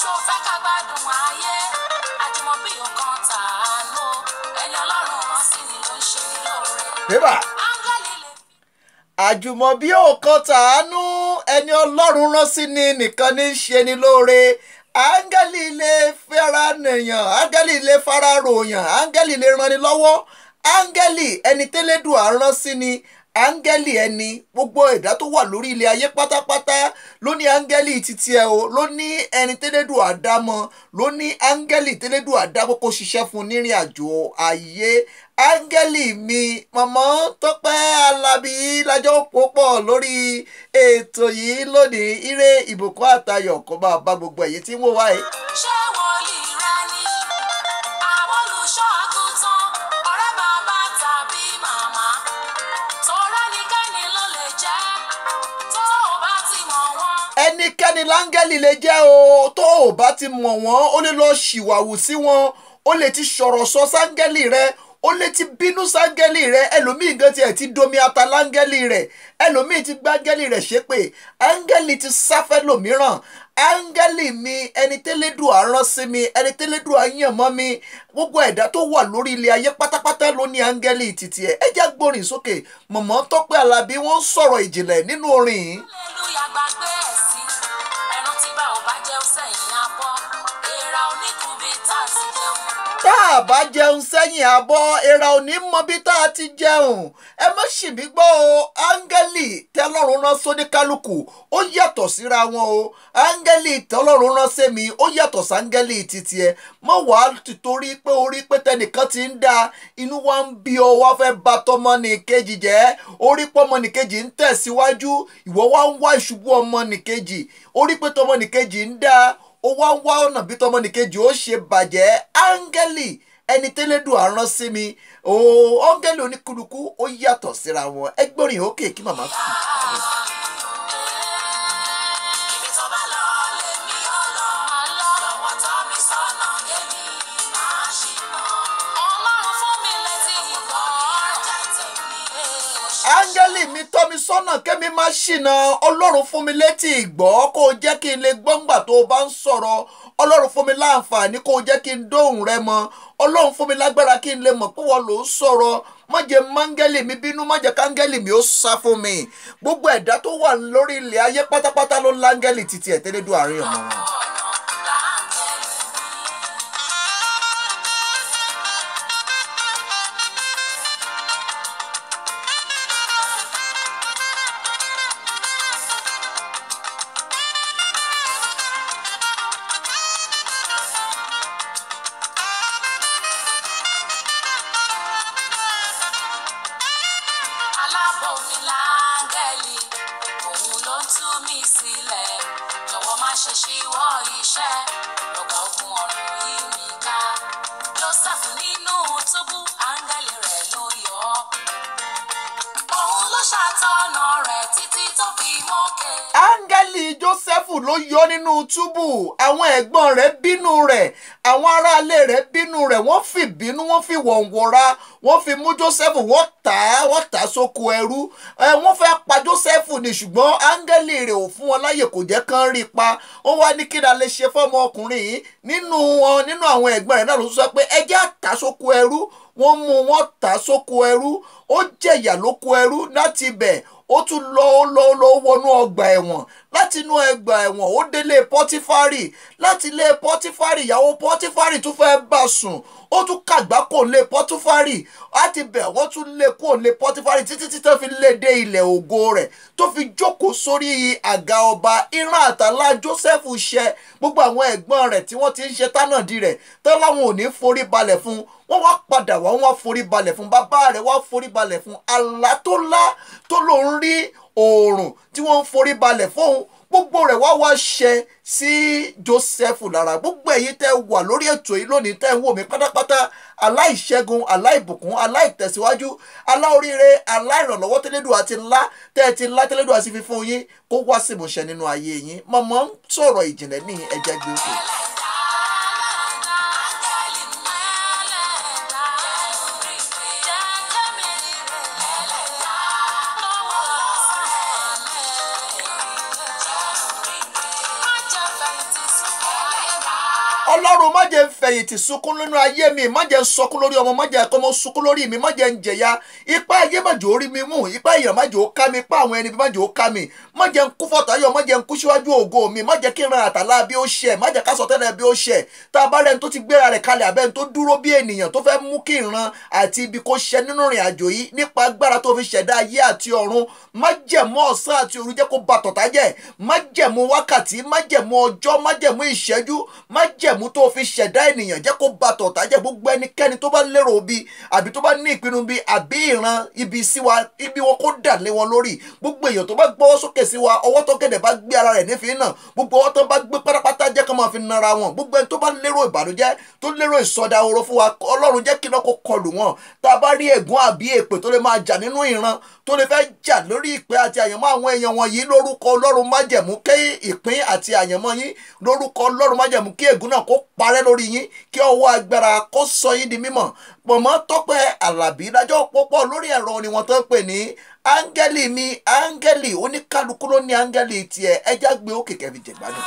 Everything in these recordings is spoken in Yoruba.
ṣo fẹ́ ká gbádùn ayé. Àjùmọ̀bí nǹkan tàánú, ẹni Ọlọ́run rán sí ni ló ń ṣe ní lóore. bébà. Áńgẹ́lì lè àjùmọ̀bí òkan tàánú ẹni ọlọ́run rán sí ni nìkan ní í ṣe ni lóore. Áńgẹ́lì lè fẹ́ra nìyàn áńgẹ́lì lè fara ròyàn áńgẹ́lì lè ranni lọ́wọ́. Áńgẹ́lì ẹni tẹ́lẹ́dùn àrán sí ni áńgẹ́lì ẹni gbogbo ẹ̀dá tó wà lórí ilé ayé pátápátá ló ní áńgẹ́lì títí ẹ o ló ní ẹni tẹ́lẹ́dùn àdámọ́ ló ní áńgẹ́lì tẹ́lẹ́dùn àdámọ́ kó ṣiṣẹ́ fún nírìn àjò ayé áńgẹ́lì mi mọ̀mọ́ tọ́pẹ́ alábí lájọ́ púpọ̀ lórí ètò yìí lónìí ire ìbùkún àtayọ̀ kó máa bá gbogbo ẹ̀yìn tí ń wò wáyé. ṣé wòlíì rẹ ẹnikẹ́ni láńgẹ́lì lè jẹ́ o. Tó o bá ti mọ̀ wọ́n ó lè lọ ṣìwàwù sí wọn. Ó lè ti sọ̀rọ̀ sọ sáńgẹ́lì rẹ. Ó lè ti bínú sáńgẹ́lì rẹ. Ẹlòmíì gan tiẹ̀ ti domi ata láńgẹ́lì rẹ. Ẹlòmíì ti gbáńgẹ́lì rẹ ṣépè. Áńgẹ́lì ti sáfẹ́ lòmíràn. Áńgẹ́lì mi ẹni tẹ́lẹ́dùn àrán sí mi ẹni tẹ́lẹ́dùn àyàn mọ́ mi. Gbogbo ẹ̀dá tó wà lórí ilé ayé pátápátá ló ní áńgẹ́lì títí ẹ̀. Ẹ já gbórin sókè. Mọ̀mọ́ tọ́pẹ́ alábí wọ́n ń sọ̀rọ̀ ìjìnlẹ̀ nínú orin. Yìí hallelujah gbàgbé tá a bá jẹun sẹ́yìn abọ́ èèrà ò ní mọ bí tá a ti jẹun. Ẹ má ṣì mí gbọ́ o áńgẹ́lì tẹ́lọ́run rán sóní kálukú ó yàtọ̀ síra wọn o. Áńgẹ́lì tẹ́lọ́run rán sẹ́mi ó yàtọ̀ sáńgẹ́lì títí ẹ. Mọ̀ wá torí pé orí pé tẹnìkan ti ń da inú wa ń bí ọ wá fẹ́ ba tọmọnìkejì jẹ́. Orí pé ọmọnìkejì ń tẹ̀síwájú ìwọ wá ń wá ìṣubú ọmọnìkejì. Orí pé tọmọnìkejì ń da ó wá wá ọ̀nà bí tọmọnìkejì ó ṣe bàjẹ́. Áńgẹ́lì ẹni tẹ́lẹ́dùn àrán sí mi. Ooo áńgẹ́lì oníkúlùkù ó yàtọ̀ síra wọn. Ẹgbẹ́rin òkè kí màmá fi. Mi sọ́nà kémi má ṣìnà. Ọlọ́run fún mi létí ìgbọ́ kó o jẹ́ kí n lè gbọ́ngbà tó o bá ń sọ̀rọ̀. Ọlọ́run fún mi láǹfààní kó o jẹ́ kí n dóhùn rẹ mọ́. Ọlọ́run fún mi lágbára kí n lè mọ̀ pé wọ́n ló ń sọ̀rọ̀. Má jẹ́ mi bínú má jẹ́ mi ó sá fún mi. Gbogbo ẹ̀dá tó wà lórí ilẹ̀ ayé pátápátá ló láńgẹ́lì títí ẹ̀ tẹ́lẹ̀ dùn àárín ọmọ wọn. Wọ́n fi bínú wọ́n fi wọ̀ǹwọ̀ra wọ́n fi mú jósẹ́fù wọ́n tà á wọ́n tà á sóko ẹrú. Wọ́n fẹ́ pa jósẹ́fù ni ṣùgbọ́n áńgẹ́lì rẹ̀ ò fún wọn láyè kò jẹ́ kán rí i pa. Wọ́n wá ní kí ni a lè ṣe fọ́mọ ọkùnrin yìí? Nínú wọn nínú àwọn ẹ̀gbọ́n rẹ̀ náà ló sọ pé ẹ àtà sóko ẹrú. Wọ́n mú wọn tà sóko ẹrú ó jẹ̀yà lóko ẹrú láti ibẹ̀. Ó tún lọ ó lọ ó lọ ó wọnú ọgbà ẹ̀wọ̀n. Láti inú ọgbà ẹ̀wọ̀n ó délé pọ́tífárì. Láti ilé pọ́tífárì ìyàwó pọ́tífárì tún fẹ́ bá sùn. Ó tún kàgbá kò lé pọ́tífárì. Láti bẹ̀ wọ́n tún lé kò lé pọ́tífárì títí tí tó fi lé dé ilẹ̀ ògo rẹ̀ tó fi jókòó sórí àga ọba ìran àtàlà joseph ṣẹ gbogbo àwọn ẹ̀gbọ́n rẹ̀ tí wọ́n ti ń ṣe tánàdì rẹ̀ tó láwọn ò ní forí balẹ̀ fún wọ́n wá padà wá wọ́n forí balẹ̀ fún bàbá rẹ̀ wá forí balẹ̀ fún àlá tó lá tó lòún rí oòrùn tí wọ́n ń forí balẹ̀ fóun. Gbogbo rẹ̀ wá wá ṣẹ sí Joseph lára. Gbogbo ẹ̀yin tẹ́ wà lórí ètò yìí lónìí tẹ́ ń wò mí pátápátá aláìṣẹ́gun aláìbùkún aláìtẹ̀síwájú aláoríire aláìrànlọ́wọ́ tẹ́lẹ́dùn àti ńlá tẹ́ ti ńlá tẹ́lẹ́dùn àti fífún yín kó wá sí ìmúṣẹ nínú ayé yín. Mọ̀mọ́ ń sọ̀rọ̀ ìjìnlẹ̀ ní ẹ̀jẹ̀ gbé jẹ́ fẹ̀yìntì sunkún nínú ayé mi má jẹ́ sọkún lórí ọmọ má jẹ́ kọ́ mọ́ sunkún lórí mi má jẹ́ jẹ̀yà. Ipá ayé má orí mi mú ipá èèyàn má ó ká mi ipá àwọn ẹni má jẹ́ ó ká mi. Má jẹ́ ń kú fọ́tàyọ̀ má jẹ́ ń kú síwájú ògo mi má jẹ́ kí n ran àtàlà bí ó ṣẹ̀ má jẹ́ ká sọ tẹ́lẹ̀ bí ó ṣẹ̀. Tá a bá rẹ́ni tó ti gbéra rẹ̀ kalẹ̀ abẹ́ni tó dúró bí ènìyàn tó fẹ́ mú kí ìran àti ibi kó ṣẹ nínú ìrìn àjò yìí nípa agbára tó fi ṣẹ̀dá ayé àti ọ̀run. Má ọ̀sán àti òru jẹ́ kó ba tọ̀tá jẹ́. Má wákàtí má ọjọ́ má ìṣẹ́jú má tó fi ṣẹ̀dá ènìyàn jẹ́ kó ba tọ̀tá jẹ́ gbogbo ẹnikẹ́ni tó bá lérò bí àbí tó bá ní ìpinnu bí àbí ìran ibi sí wa ibi wọn kó dà lé wọn lórí. Gbogbo èèyàn tó bá gbọ́wọ́ sókè sí wa ọwọ́ tó gẹ̀dẹ̀ bá gbé ara rẹ̀ nífìí náà gbogbo ọwọ́ tó bá gbé pátápátá jẹ́ kó máa fi nara wọn. Gbogbo ẹni tó bá lérò ìbànújẹ́ tó lérò ìsọdá oró fún wa ọlọ́run jẹ́ kí iná kó kọlù wọn. Tá a bá rí ègún àbí èpè tó lè máa jà nínú ìran tó lè fẹ́ jà lórí ìpè àti àyànmọ́ àwọn èèyàn wọ̀nyí lórúkọ ọlọ́run májẹ̀mú kí ìpín àti àyànmọ́ yín lórúkọ ọlọ́run májẹ̀mú kí ègún náà kó parẹ́ lórí yín kí ọwọ́ agbára kó sọ yín di mímọ́. Pọ̀mọ́ tọ́pẹ́ àlàbí dájọ́ púpọ̀ lórí ẹ̀rọ ni wọ́n tó ń pè ní áńgẹ́lì mi áńgẹ́lì. Oníkálukú ló ní áńgẹ́lì tiẹ̀. Ẹja gbé òkè kẹfì jẹ̀gbádùn.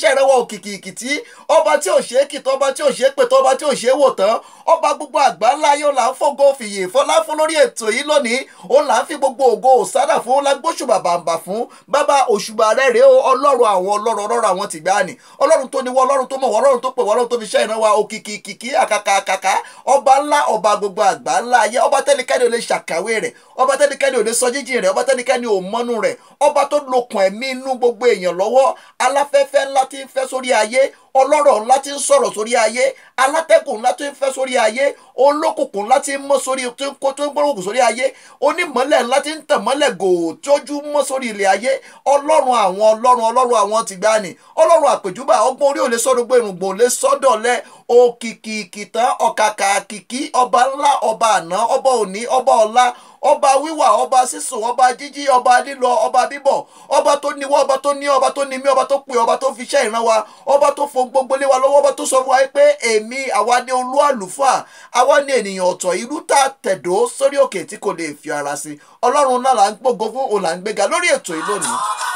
Tó pè wọ́ òkìkì ìkìtì ọba tí ò ṣeé kìtọ́ ọba tí ò ṣeé pètọ́ ọba tí ò ṣeé wò tán. Ọba gbogbo àgbà ńlá yóò là ń fògo fìyè fọlá fún lórí ètò yìí lónìí ó là ń fi gbogbo ògo òsádà fún lágbóṣùbà bàǹbà fún. Bàbá òṣùbà rẹ̀ rèé o ọlọ́run àwọn ọlọ́run ọlọ́run àwọn tìgbàanì ọlọ́run tó níwọ́ ọlọ́run tó mọ̀ wọ́n ọlọ́run tó pè wọ́n ọlọ́run tó fi ṣe ìrànwá òkìkì ìkìkì àkàkà àkàkà ọba ńlá ọba gbogbo àgbà ńlá ayé. Ọba tẹ́nikẹ́ni ò lè ṣàkàwé rẹ̀. Ọba tẹ́nikẹ́ni ò lè sọ jíjìn rẹ̀. Ọba tẹ́nikẹ́ni ò mọ́nú rẹ̀. Ọba tó lokùn ẹ̀mí inú gbogbo èèyàn lọ́wọ́. Aláfẹ́fẹ́ ńlá tí ń fẹ́ sórí ayé ọlọ́rọ̀ ńlá tí ń sọ̀rọ̀ sórí ayé alátẹ́kùn ńlá tí ń fẹ́ sórí ayé olókùnkùn ńlá tí ń mọ́ sórí tí ń kó tó ń gbóròkùn sórí ayé onímọ̀lẹ̀ ńlá tí ń tàn mọ́lẹ̀ gòó tójú mọ́ sórí ilẹ̀ ayé. Ọlọ́run àwọn ọlọ́run ọlọ́run àwọn tìgbàanì ọlọ́run àpèjúbà ọgbọ́n orí ò lè sọ́dọ̀ ò lè sọ́dọ̀ lẹ́ òkìkì ìkìtàn ọ̀kàkà kìkì ọba ńlá ọba àná ọba òní ọba ọ̀la ọba wíwà ọba sísùn ọba jíjí ọba lílọ ọba bíbọ̀ ọba tó níwọ́ ọba tó ní ọba tó ní mí ọba tó pè ọba tó fi iṣẹ́ ìran ọba tó fo gbogbo lé wa lọ́wọ́ ọba tó sọ fún wa pé èmi àwa ní olú àlùfáà àwa ní ènìyàn ọ̀tọ̀ ìlú tá a sórí òkè tí kò lè fi ara sí. Ọlọ́run náà là ń gbógo fún òun là ń gbéga lórí ètò yìí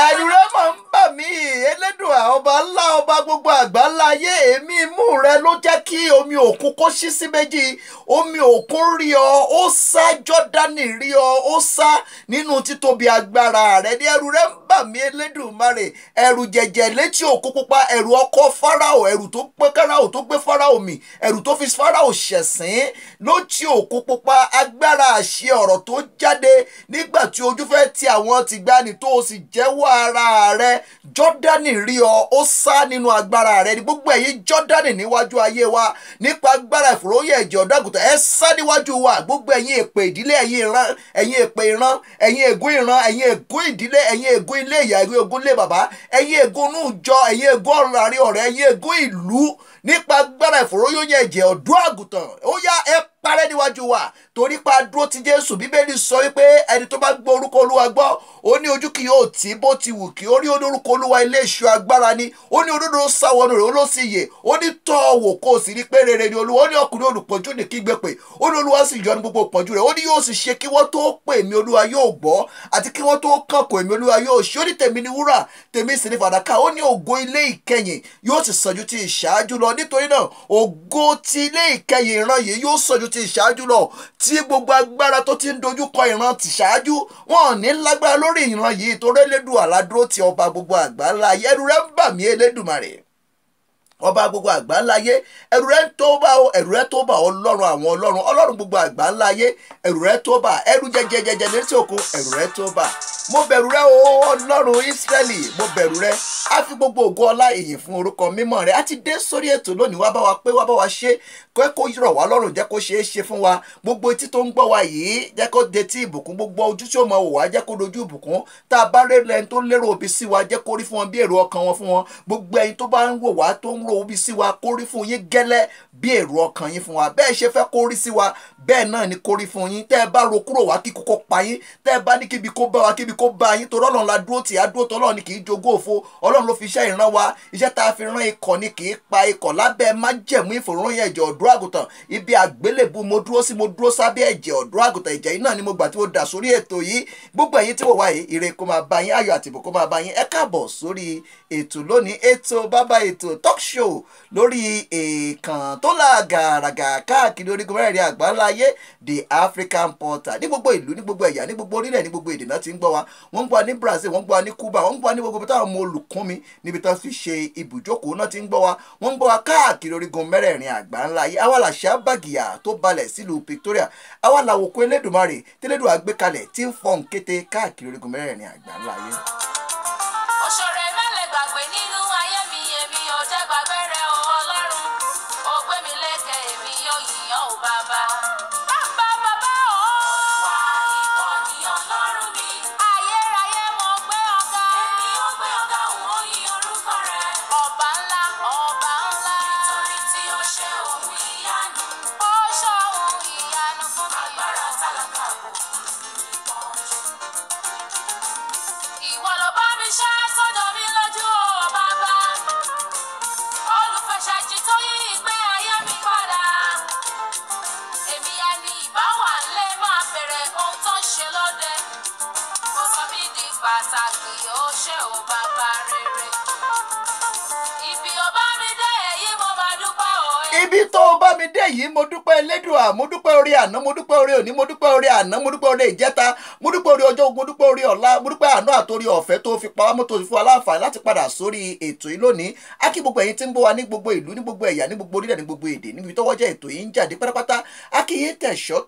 Ẹ̀rù rẹ̀ máa ń mi elédùà ọba ńlá ọba gbogbo àgbà ńlá ayé èmi imú rẹ ló jẹ́ kí omi òkun kó ṣí sí méjì. Omi òkun rí ọ ó sá jọ́dánì rí ọ ó sá nínú títóbi agbára rẹ. Ní ẹrù rẹ ń bà mí elédùmarè. Ẹrù jẹjẹ létí òkun pupa ẹrù ọkọ fáráò ẹrù tó gbé fáráò tó gbé fáráò mì ẹrù tó fi fáráò ṣẹ̀sín. Lótí òkun pupa agbára àṣẹ ọ̀rọ̀ tó jáde nígbà tí ojú fẹ́ ti àwọn tìgbani tó o sì jẹ́wọ́ ara rẹ jọ́dánì rí ọ ó sá nínú agbára rẹ ní gbogbo ẹ̀yin jọ́dánì níwájú ayé wa nípa agbára ìfòròyìn ẹ̀jẹ̀ ọ̀dàgùtàn ẹ sá níwájú wa. Gbogbo ẹ̀yin èpè ìdílé ẹ̀yin ìran ẹ̀yin èpè ìran ẹ̀yin ègún ìran ẹ̀yin ègún ìdílé ẹ̀yin ègún ilé ìyá ẹ̀yin ègún ilé bàbá ẹ̀yin ègún inú ìjọ ẹ̀yin ègún ọ̀rẹ́ ẹ̀yin ègún ìlú nípa agbára ìfòròyìn ẹ̀jẹ̀ ọ̀dọ́ àgùntàn ó yá ẹ parẹ́ níwájú wa. Torí pa dúró ti jésù bíbélì sọ wípé ẹni tó bá gbọ́ orúkọ olúwa gbọ́ ó ní ojú kì yóò tí bó ti wù kí. Ó rí olórúkọ olúwa ilé ìṣọ́ agbára ni. Ó ní òdodo sáwọnù rẹ̀ ó ló sì yè. Ó ní tọ́ wò kó o sì rí pé rere ni olúwa. Ó ní ọkùnrin olùpọ̀jù ní kígbe pé ó ní olúwa sì yọ ní gbogbo ìpọ́njú rẹ̀. Ó ní yóò sì ṣe kí wọ́n tó pè mí olúwa yóò gbọ́. Àti kí wọ́n tó kànkò èmi olúwa yóò ṣe. Ó ní tèmi ní wúrà tèmi sì ní fàdákà. Ó ní ògo nítorí náà ògo ti ilé ìkẹyìn ìran yìí yóò ju ti ìṣáájú lọ. Tí gbogbo agbára tó ti ń dojú kọ ìran ti ṣáájú wọn ò ní lágbára lórí ìran yìí torí elédùn aládúró ti ọba gbogbo àgbà ńlá ẹrù rẹ ń bà mí elédùmarè. Ọba gbogbo àgbà ńlá ayé ẹrù rẹ tó bá o ẹrù rẹ tó bá ọlọ́run àwọn ọlọ́run ọlọ́run gbogbo àgbà ńlá ayé ẹrù rẹ tó bá. Ẹrù jẹjẹjẹjẹ létí òkun ẹrù rẹ tó bá mo bẹ̀rù rẹ o ọlọ́run ìsírẹ́lì mo bẹ̀rù rẹ. Á fi gbogbo ògo ọlá ìyìn fún orúkọ mímọ́ rẹ. Á ti dé sórí ètò lónìí wá bá wa pé wá bá wa ṣe. Kó kó rọ̀ wá lọ́rùn jẹ́ kó ṣeé ṣe fún wa. Gbogbo etí tó ń gbọ́ wa yìí jẹ́ kó detí ìbùkún. Gbogbo ojú tí ó mọ wò wá jẹ́ kó dojú ìbùkún. Tá a bá rí ẹni tó lérò òbí sí wa jẹ́ kó rí fún wọn bí èrò ọkàn wọn fún wọn. Gbogbo ẹyin tó bá ń wò wá tó ń ro òbí sí wa kó rí fún yín gẹ́lẹ́ bí èrò ọkàn yín fún wa. Bẹ́ẹ̀ ṣe fẹ́ kó rí sí wa bẹ́ẹ̀ náà ni kó rí fún yín. Tẹ́ ẹ bá ro kúrò wá kíkó kó pa yín. Tẹ́ ẹ bá ní kíbi kó bá wa kíbi kó bá yín torí ọlọ́run la dúró tì á dúró tọ́ ọlọ́run ni kì í jogó òfo. Ọlọ́run ló fi iṣẹ́ ìran wa. Iṣẹ́ tá a fi ran ikọ̀ ni kì í pa ikọ̀ lábẹ́ májẹ̀mú ìfòròyìn ẹ̀jẹ̀ ọ̀dọ́ àgùntàn. Ibi àgbélébù mo dúró sí mo dúró sábẹ́ ẹ̀jẹ̀ ọ̀dọ́ àgùntàn. Ẹ̀jẹ̀ yìí ni mo gbà tí mo dà sórí ètò yìí. Gbogbo ẹ̀yin tí mo wá ire kó máa bá yín ayọ̀ àtìbò kó máa bá yín. Ẹ káàbọ̀ sórí ètò lónìí ètò bàbá ètò talk show lórí èèkàn tó là káàkiri orígun mẹ́rẹ̀ẹ̀rin àgbáńlá ayé the african portal. Ní gbogbo ìlú ní gbogbo ẹ̀yà ní gbogbo orílẹ̀ ní gbogbo èdè náà ti ń gbọ́ wa wọ́n ń gbọ́ wa ní brazil wọ́n ń gbọ́ wa ní cuba wọ́n ń gbọ́ wa ní gbogbo táwọn ọmọ olùkún mi níbi tán fi ṣe ibùjókòó. Náà ti ń gbọ́ wa wọ́n ń gbọ́ wa káàkiri orígun mẹ́rẹ̀ẹ̀rin àgbáńlá ayé àwa làṣà bàgìyà tó balẹ̀ sílùú victoria. Àwa làwòkó elédùnmarè tẹ́lẹ̀dùn àgbékalẹ̀ tí ń fọ́n kété káàkiri orígun mẹ́rẹ̀ẹ̀rin àgbáńlá ayé. òṣèré mi dé yìí mo dúpẹ́ elédùà mo dúpẹ́ orí àná mo dúpẹ́ orí òní mo dúpẹ́ orí àná mo dúpẹ́ orí ìjẹta mo dúpẹ́ orí ọjọ́ mo dúpẹ́ orí ọ̀la mo dúpẹ́ àná àtòrí ọ̀fẹ́ tó fi pa wá mọ́tò fún wa láǹfààní láti padà sórí ètò yìí lónìí. Á kí gbogbo ẹ̀yin tí ń bọ̀ wá ní gbogbo ìlú ní gbogbo ẹ̀yà ní gbogbo orílẹ̀ ní gbogbo èdè níbi tọ́wọ́ jẹ́ ètò yìí ń jáde pátápátá. Á kí yín tẹ̀ṣọ́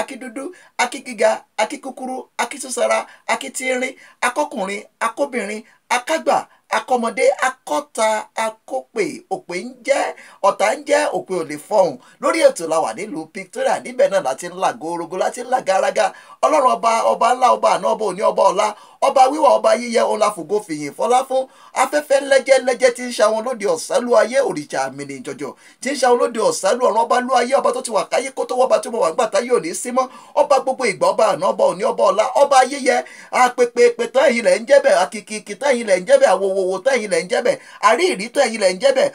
akídúdú akígíga akíkúkúrú akísúsára akítínrín akọkùnrin akóbìnrin akágbà akọmọdé akọta akópè òpè ń jẹ́ ọ̀tá ń jẹ́ òpè ò lè fọhùn. Lórí ètò la wà nílùú Victoria níbẹ̀ náà láti ń là gorogo láti ń là garaga. Ọlọ́run ọba ọba ńlá ọba àná ọba òní ọba ọ̀la ọba wíwà ọba yíyẹ òun la fògo fìyìn fọlá fún afẹ́fẹ́ lẹ́jẹ́lẹ́jẹ́ tí ń ṣàwọn lóde ọ̀sálú ayé òrìṣà àmìnì jọjọ tí ń ṣàwọn lóde ọ̀sálú ọ̀run ọba lú ayé ọba tó ti wà káyé kó tó wọ́ba tó mọ̀ wà gbà táyé òní sí mọ́ ọba gbogbo ìgbà ọba àná ọba òní ọba ọ̀la ọba yíyẹ apèpèpè tán ẹ̀yìn lẹ̀ ń jẹ́bẹ̀ akìkìkì tán ẹ̀yìn lẹ̀ ń jẹ́bẹ̀ àwòwòwò tán ẹ̀yìn lẹ̀ ń jẹ́bẹ̀ àríìrí tán ẹ̀yìn lẹ̀ ń jẹ́bẹ̀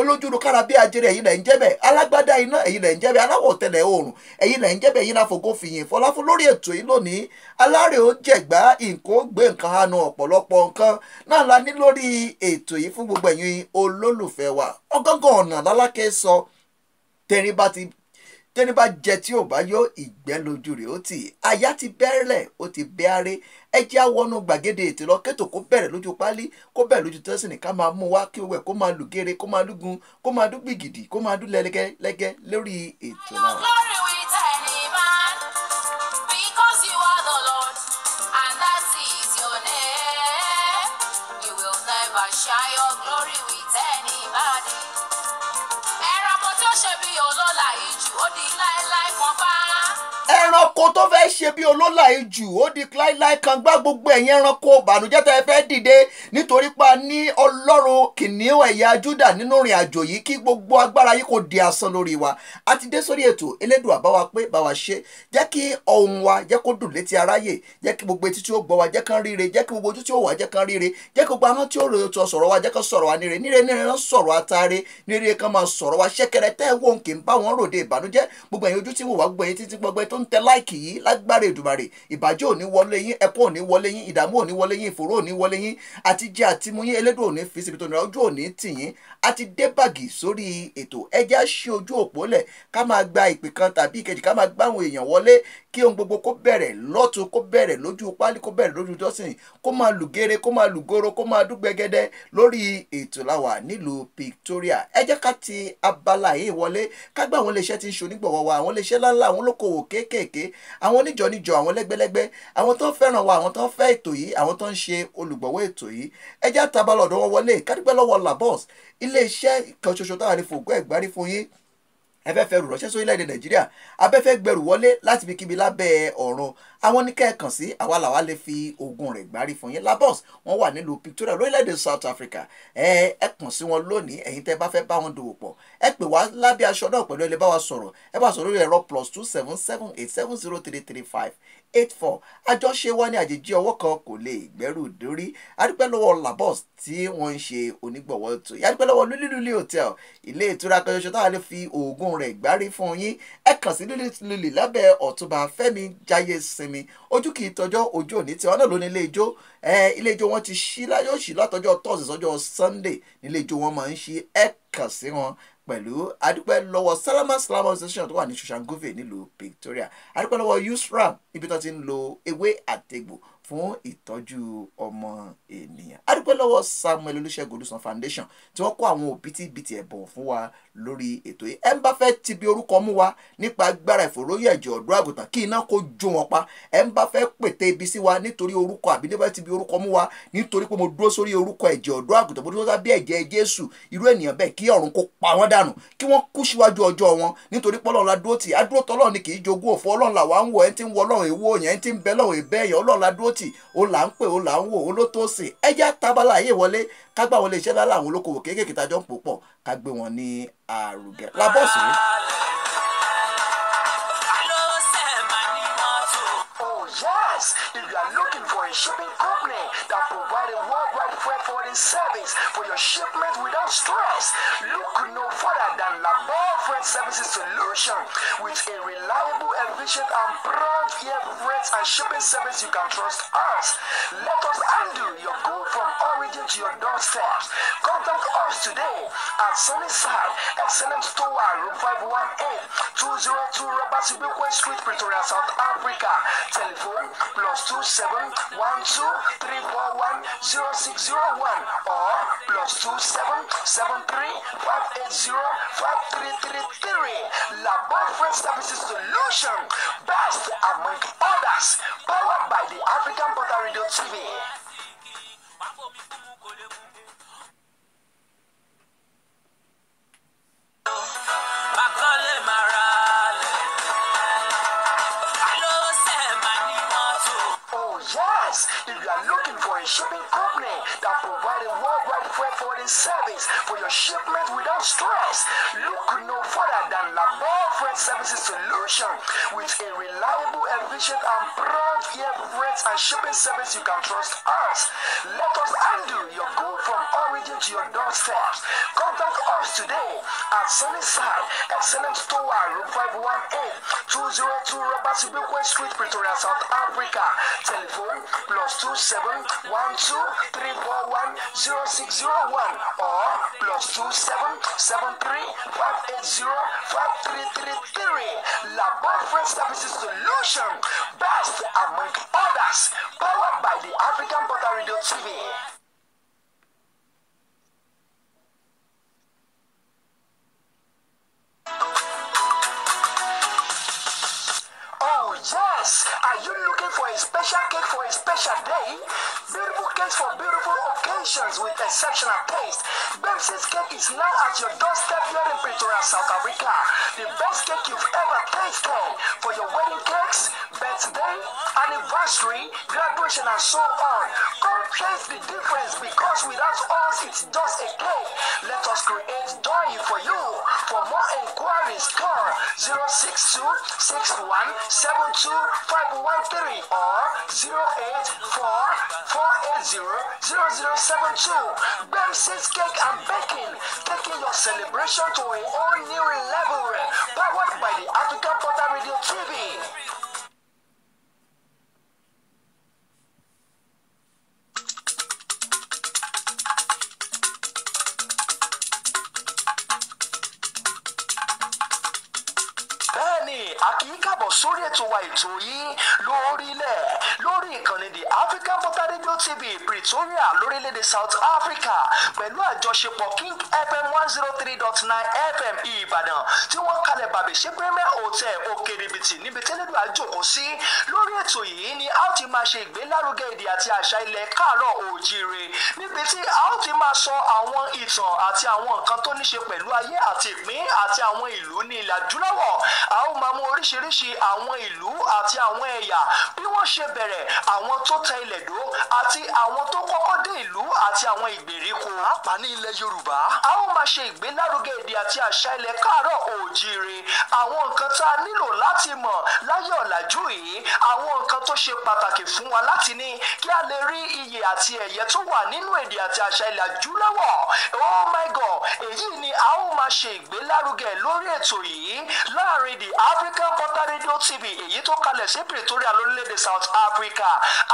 olójúru kára bí ajere ẹ̀yìn lẹ̀ ń jẹ́bẹ̀ alágbádá iná ẹ̀yìn lẹ̀ ń jẹ́bẹ̀ aláwọ̀ tẹ̀lẹ̀ oòrùn ẹ̀yìn lẹ̀ ń jẹ́bẹ̀ ẹ̀yìn láfògo fìyìn fọlá fún lórí ètò yìí lónìí alárè ó jẹ̀gbá nǹkan ó gbé nǹkan hanu ọ̀pọ̀lọpọ̀ nǹkan. Náà la ní lórí ètò yìí fún gbogbo ẹ̀yin olólùfẹ́ wa. Ọgọ́gàn ọ̀nà lálákẹ́ sọ tẹ̀rín bá ti tẹ́ni bá jẹ tí ò bá yọ ìgbẹ́ lójú rẹ̀ ó tì àyà ti bẹ́rẹ̀ ó ti bẹ́ aré. Ẹ jẹ́ àwọnú gbàgede ètò lọ kẹ́tò kó bẹ̀rẹ̀ lójú pálí kó bẹ̀rẹ̀ lójú tẹ́sán ká máa mú wá kí wẹ̀ kó máa lù kó máa lúgun kó máa dún kó máa dún lẹ́gẹ́lẹ́gẹ́ lórí ètò náà. Ẹranko tó fẹ́ ṣe bí olólà ejù ó di láíláí kan gbá gbogbo ẹ̀yìn ẹranko bànújẹ́ tẹ́ fẹ́ dìde. Nítorí pa ní ọlọ́run kìnìún ẹ̀yà júdà nínú ìrìn àjò yìí kí gbogbo agbára yìí kò di asán lórí wa. A ti dé sórí ètò elédùn àbáwa pé báwa ṣe. Jẹ́ kí ohùn wa jẹ́ kó dùn létí aráyè. Jẹ́ kí gbogbo etí tí ó gbọ́ wa jẹ́ kán ríre. Jẹ́ kí gbogbo ojú tí ó wà jẹ́ kán ríre. Jẹ́ kí gbogbo ahọ́n tí ó rò ẹ̀yin ẹ̀yin láìkì yìí lágbára èdùmàrè ìbàjẹ́ ò ní wọlé yín ẹkún ò ní wọlé yín ìdààmú ò ní wọlé yín ìfòró ò ní wọlé yín àti jẹ àti mu yín elédùn ò fi síbi tó nira ojú ò tì yín àti dé bàgì sórí ètò ẹjẹ́ ṣí ojú òpó lẹ̀ ká máa gba ìpè kan tàbí ìkejì ká máa gbá àwọn èèyàn wọlé kí ohun gbogbo kó bẹ̀rẹ̀ lọ́tún kó bẹ̀rẹ̀ lójú pálí kó bẹ̀rẹ̀ lójú jọ́sìn kó máa lù gére kó máa lù goro kó máa dúgbẹ́gẹ́dẹ́ lórí ètò làwà nílùú Victoria. Ẹ ká ti abala yìí wọlé ká gbá àwọn iléeṣẹ́ tí ń ṣe onígbọ̀wọ́ wa àwọn iléeṣẹ́ ńláńlá àwọn olókoòwò kéékèèké àwọn oníjọ níjọ àwọn lẹ́gbẹ́lẹ́gbẹ́ àwọn tó ń fẹ́ràn wa àwọn tó ń fẹ́ ètò yìí àwọn tó ń ṣe olùgbọ̀wọ́ ètò yìí. Ẹ jẹ́ wọlé kádúpẹ́ labos iléeṣẹ́ kan ṣoṣo táwọn ní fògbọ́ ẹ̀gbárí fún yín. Ẹ fẹ́ fẹ́ rù ránṣẹ́ sórílẹ̀-èdè nàìjíríà. Abẹ́fẹ́ gbẹrù wọlé láti fi kíbi lábẹ́ ọ̀run. Àwọn ní kẹ́ẹ̀kan sí àwa làwa lè fi oògùn rẹ̀ gbárí fún yín. Labos wọ́n wà nílùú Victoria lórílẹ̀-èdè South Africa. Ẹ ẹ kàn sí wọn lónìí. Ẹ̀yin tẹ́ bá fẹ́ bá wọn dòwò pọ̀ ẹ pè wá lábẹ́ aṣọ náà pẹ̀lú ẹ lè bá wa sọ̀rọ̀. Ẹ bá sọ̀rọ̀ lórí ẹ̀rọ plus two seven seven eight seven zero three three five eight four. Àjọṣe wa ní àjèjì ọwọ́ kan kò lè gbẹ́rù dórí. Adúpẹ́ lọ́wọ́ labos tí wọ́n ń ṣe onígbọ̀wọ́ ètò yìí. Adúpẹ́ lọ́wọ́ luliluli hotel ilé ìtura kan ṣoṣo táwọn lè fi oògùn rẹ̀ gbárí fún yín. Ẹ kàn sí luliluli lábẹ́ ọ̀túnba fẹ́mi jáyé sinmi. Ojú kì í tọjọ́ ojú òní tí wọn náà ló ní ilé ijó. Ilé ijó wọn ti ṣí yóò ṣí látọjọ́ thursday sọjọ́ sunday. Nílé ijó wọn máa ń ṣí. Ẹ kàn sí wọn pẹ̀lú. Adúpẹ́ lọ́wọ́ salama salama association tó wà ní Soshanguve nílùú Victoria. Adúpẹ́ lọ́wọ́ usram ibi tó ti ń lo ewé àtegbò fún ìtọ́jú ọmọ ènìyàn. Adúpẹ́ lọ́wọ́ Samuel Olúṣẹ́gun Olùsàn Foundation tí wọ́n kó àwọn òbítíbitì ẹ̀bùn fún wa lórí ètò yìí. Ẹ̀ ń bá fẹ́ ti bí orúkọ mú wa nípa agbára ìfòròyìn ẹ̀jẹ̀ ọ̀dọ́ àgùntàn kí iná kó jó wọn pa. Ẹ̀ ń bá fẹ́ pète ibi sí wa nítorí orúkọ àbí nípa ti bí orúkọ mú wa nítorí pé mo dúró sórí orúkọ ẹ̀jẹ̀ ọ̀dọ́ àgùntàn mo dúró sábẹ́ ẹ̀jẹ̀ Jésù. Irú ènìyàn bẹ́ẹ̀ kí ọ̀run kó pa wọ́n dànù kí wọ́n kú síwájú ọjọ́ wọn nítorí pé la dúró tì ni kì í jogún òfò Ọlọ́run làwa ń la dúró tì ó là ń pè ó là ń wò ó ló tó sìn ẹ jẹ́ tábàlà ayé wọlé ká gbà wọn lè ṣẹ́ lálẹ́ àwọn olókoòwò kéékèèké tájọ́ ń pò pọ̀ ká gbé wọn ní àrùgẹ́ labọ́ọ̀sì rí. Oh yes, if you are looking for a shipping company freight service for your shipment without stress, look no further than Labor Freight Services Solution with a reliable, efficient, and prompt air freight and shipping service you can trust us. Let us handle your good from origin to your doorstep. Contact us today at Sunnyside Excellent Store, Room 518, 202 Robert Sibukwe Street, Pretoria, South Africa. Telephone plus 2712 341 0601 or plus 2773 580 5333. Labor Freight Services Solution. Best among others. Powered by the African Portal Radio TV. You can trust us. Let us handle your good from origin to your doorstep. At Sunnyside Excellent Store, Room 518, 202 Robert Street, Pretoria, South Africa. Telephone plus 27 12 341 0601 or plus 27 73 580 5333. Labor Freight Services Solution, best among others, powered by the African Portal Radio TV. Yes! Are you for a special cake for a special day? Beautiful cakes for beautiful occasions with exceptional taste. Bemson's cake is now at your doorstep here in Pretoria, South Africa. The best cake you've ever tasted for your wedding cakes, birthday, anniversary, graduation, and so on. Come taste the difference because without us, it's just a cake. Let us create joy for you. For more inquiries, call 062 61 72513 or 084 480 0072. Bemson's Cake and Baking, taking your celebration to a whole new level. Powered by the African Portal Radio TV. Zero three dot tẹ́lẹ̀dù àjòkó sí lórí ètò yìí ni a ó ti máa ṣe ìgbélárugẹ èdè àti àṣà ilẹ̀ káàárọ̀ òjìire níbi tí a ó ti máa sọ àwọn ìtàn àti àwọn nǹkan tó ní ṣe pẹ̀lú ayé àti ìpín àti àwọn ìlú ní ilẹ̀ adúláwọ̀ a ó máa mú oríṣiríṣi àwọn ìlú àti àwọn ẹ̀yà bí wọ́n ṣe bẹ̀rẹ̀ àwọn tó tẹ ilẹ̀ dó àti àwọn tó kọ́kọ́ dé ìlú àti àwọn ìgbèríko. pàápàá ní ilẹ̀ yorùbá. a ó máa ṣe ìgbélárugẹ èdè àti àṣà ilẹ̀ káàárọ̀ òjíire àwọn nǹkan tá a nílò láti mọ̀ láyé ọ̀làjú yìí àwọn nǹkan tó ṣe pàtàkì fún wa láti ní kí a lè rí iyè àti ẹ̀yẹ tó wà nínú èdè àti àṣà ilẹ̀ adúláwọ̀. Oh my god èyí ni a ó máa ṣe ìgbélárugẹ lórí ètò yìí láàárín the african portal radio tv èyí tó kalẹ̀ sí pretoria lórílẹ̀‐èdè south africa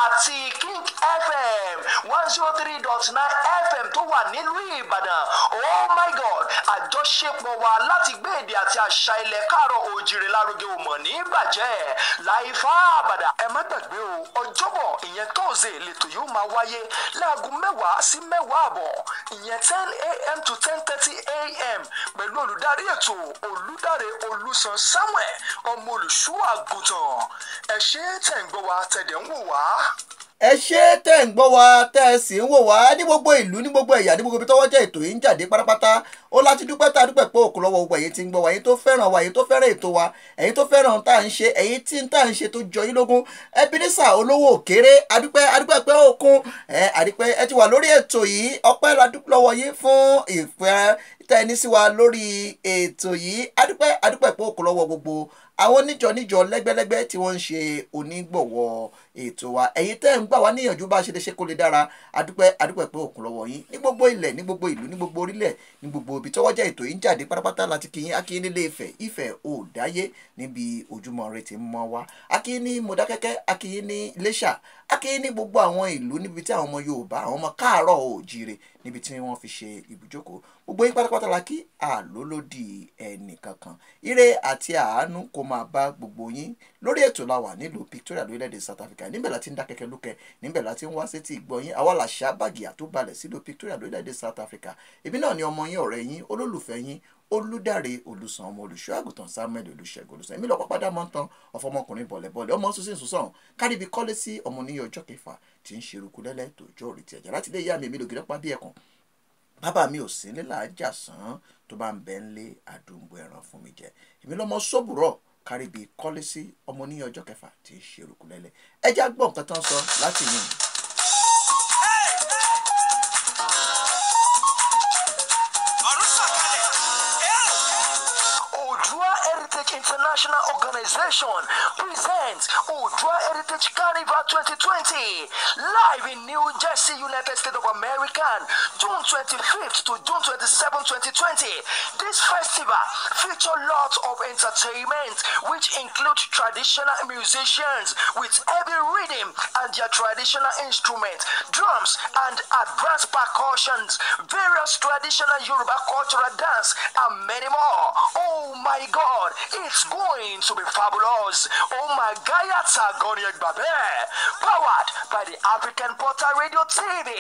àti king fm one zero three dot nine fm tó wà nílùú ìbàdàn. Oh my god àjọṣepọ̀ wa láti gbé èdè àti àṣà ilẹ̀ káàárọ̀ òjìrè lárugẹ ò mọ̀ ní láìfá àbàdà ẹ má gbàgbé o ọjọ́bọ̀ ìyẹn tóòzè lẹ́tọ̀ yóò máa wáyé láago mẹ́wàá sí mẹ́wàá àbọ̀ ìyẹn ten a.m. to ten thirty a.m. pẹ̀lú olùdarí ètò olùdarí olùsàn samuel ọmọ olùṣọ́ àgùntàn ẹ ṣe tẹ̀ ń gbọ́ wa tẹ̀dẹ̀ ń wò wá. Ẹ ṣé tẹ́ ń gbọ́ wa tẹ́ ẹ sì ń wò wá. Ní gbogbo ìlú ní gbogbo ẹ̀yà ní gbogbo ibi tọ́wọ́ jẹ́ ètò yìí ń jáde pátápátá. Ó láti dúpẹ́ tá a dúpẹ́ pé òkú lọ́wọ́ gbogbo ẹ̀yin tí ń gbọ́ wa ẹ̀yin tó fẹ́ràn wa ẹ̀yin tó fẹ́ràn ètò wa ẹ̀yin tó fẹ́ràn tá à ń ṣe ẹ̀yin tí tá à ń ṣe tó jọ yín lógún. Ebenezer olówó òkèèrè adúpẹ́ adúpẹ́ pé òkun. Ẹ̀ ẹ ti wà lórí ètò yìí. Ọpẹ́ lọ́wọ́ yín fún ìfẹ́ tẹ́ ẹ ní sí wa lórí ètò yìí. Adúpẹ́ adúpẹ́ pé òkú lọ́wọ́ gbogbo àwọn níjọ níjọ lẹ́gbẹ́lẹ́gbẹ́ tí wọ́n ń ṣe onígbọ̀wọ́ ètò wa. Ẹ̀yin tẹ́ ń gbà wá níyànjú bá ṣe lè ṣe kó lè dára adúpẹ́ adúpẹ́ pé òkun lọ́wọ́ yín. Ní gbogbo ilẹ̀ ní gbogbo ìlú ní gbogbo orílẹ̀ ní gbogbo ibi tọ́wọ́ jẹ́ ètò yìí ń jáde pátápátá láti kí yín. Akíyín nílé Ifẹ̀ Ifẹ̀ òòdáyé níbi ojúmọ́ ire ti mọ́ wa. Akíyín ní Mọdákẹ́kẹ́ akíyín ní Iléṣà akíyín ní gbogbo àwọn ìlú níbi tí àwọn ọmọ Yorùbá àwọn ọmọ káàárọ̀ òjíire níbi tí wọ́n fi ṣe ibùjókòó. Gbogbo yín pátápátá la kí àlólódì ẹnì kankan ire àti àánú kó máa bá gbogbo yín lórí ètò la wà nílùú Victoria lórílẹ̀‐èdè South Africa. Níbẹ̀ la ti ń dá kẹ́kẹ́ lókè níbẹ̀ la ti ń wá sétí ìgbọ́ yín. Àwa làṣà bàgìyà tó balẹ̀ sílùú Victoria lórílẹ̀‐èdè South Africa. Èmi náà ni ọmọ yín ọ̀rẹ́ yín olólùfẹ́ yín olùdarí olùsàn ọmọ olùṣọ́ àgùntàn Samuel olùṣègùn olùsàn. Èmi lọ pápádà mọ́ tán ọ̀fọ̀mọkùnrin bọ̀lẹ̀bọ̀lẹ̀ ọmọ sísìn sùsàn káríbi kọ́lé sí ọmọ níyọ ọjọ́ kẹfà tí ń ṣerúkú lẹ́lẹ́ tòjọ́ òrì tí ẹ̀jẹ̀ láti lé ìyá mi èmi lògì lọ́pàá bí ẹ̀kàn bàbá mi ò sí nílà ájà sàn tó bá ń bẹ àdúgbò ẹran fún mi jẹ. Èmi lọmọ sóbùrọ̀ Karibi kọ́lé sí ọmọ ní ọjọ́ kẹfà tí í ṣe Òrùkúlẹ́lẹ̀ ẹ já gbọ́ nǹkan tó ń sọ láti yìn. International Organization presents Odua Heritage Carnival 2020 live in New Jersey, United States of America, June 25th to June 27, 2020. This festival features lots of entertainment, which include traditional musicians with heavy rhythm and their traditional instruments, drums and advanced percussions, various traditional Yoruba cultural dance, and many more. Oh my God, it's going to be fabulous. Oh my Gaia Tagoni Egbabe, powered by the African Portal Radio TV.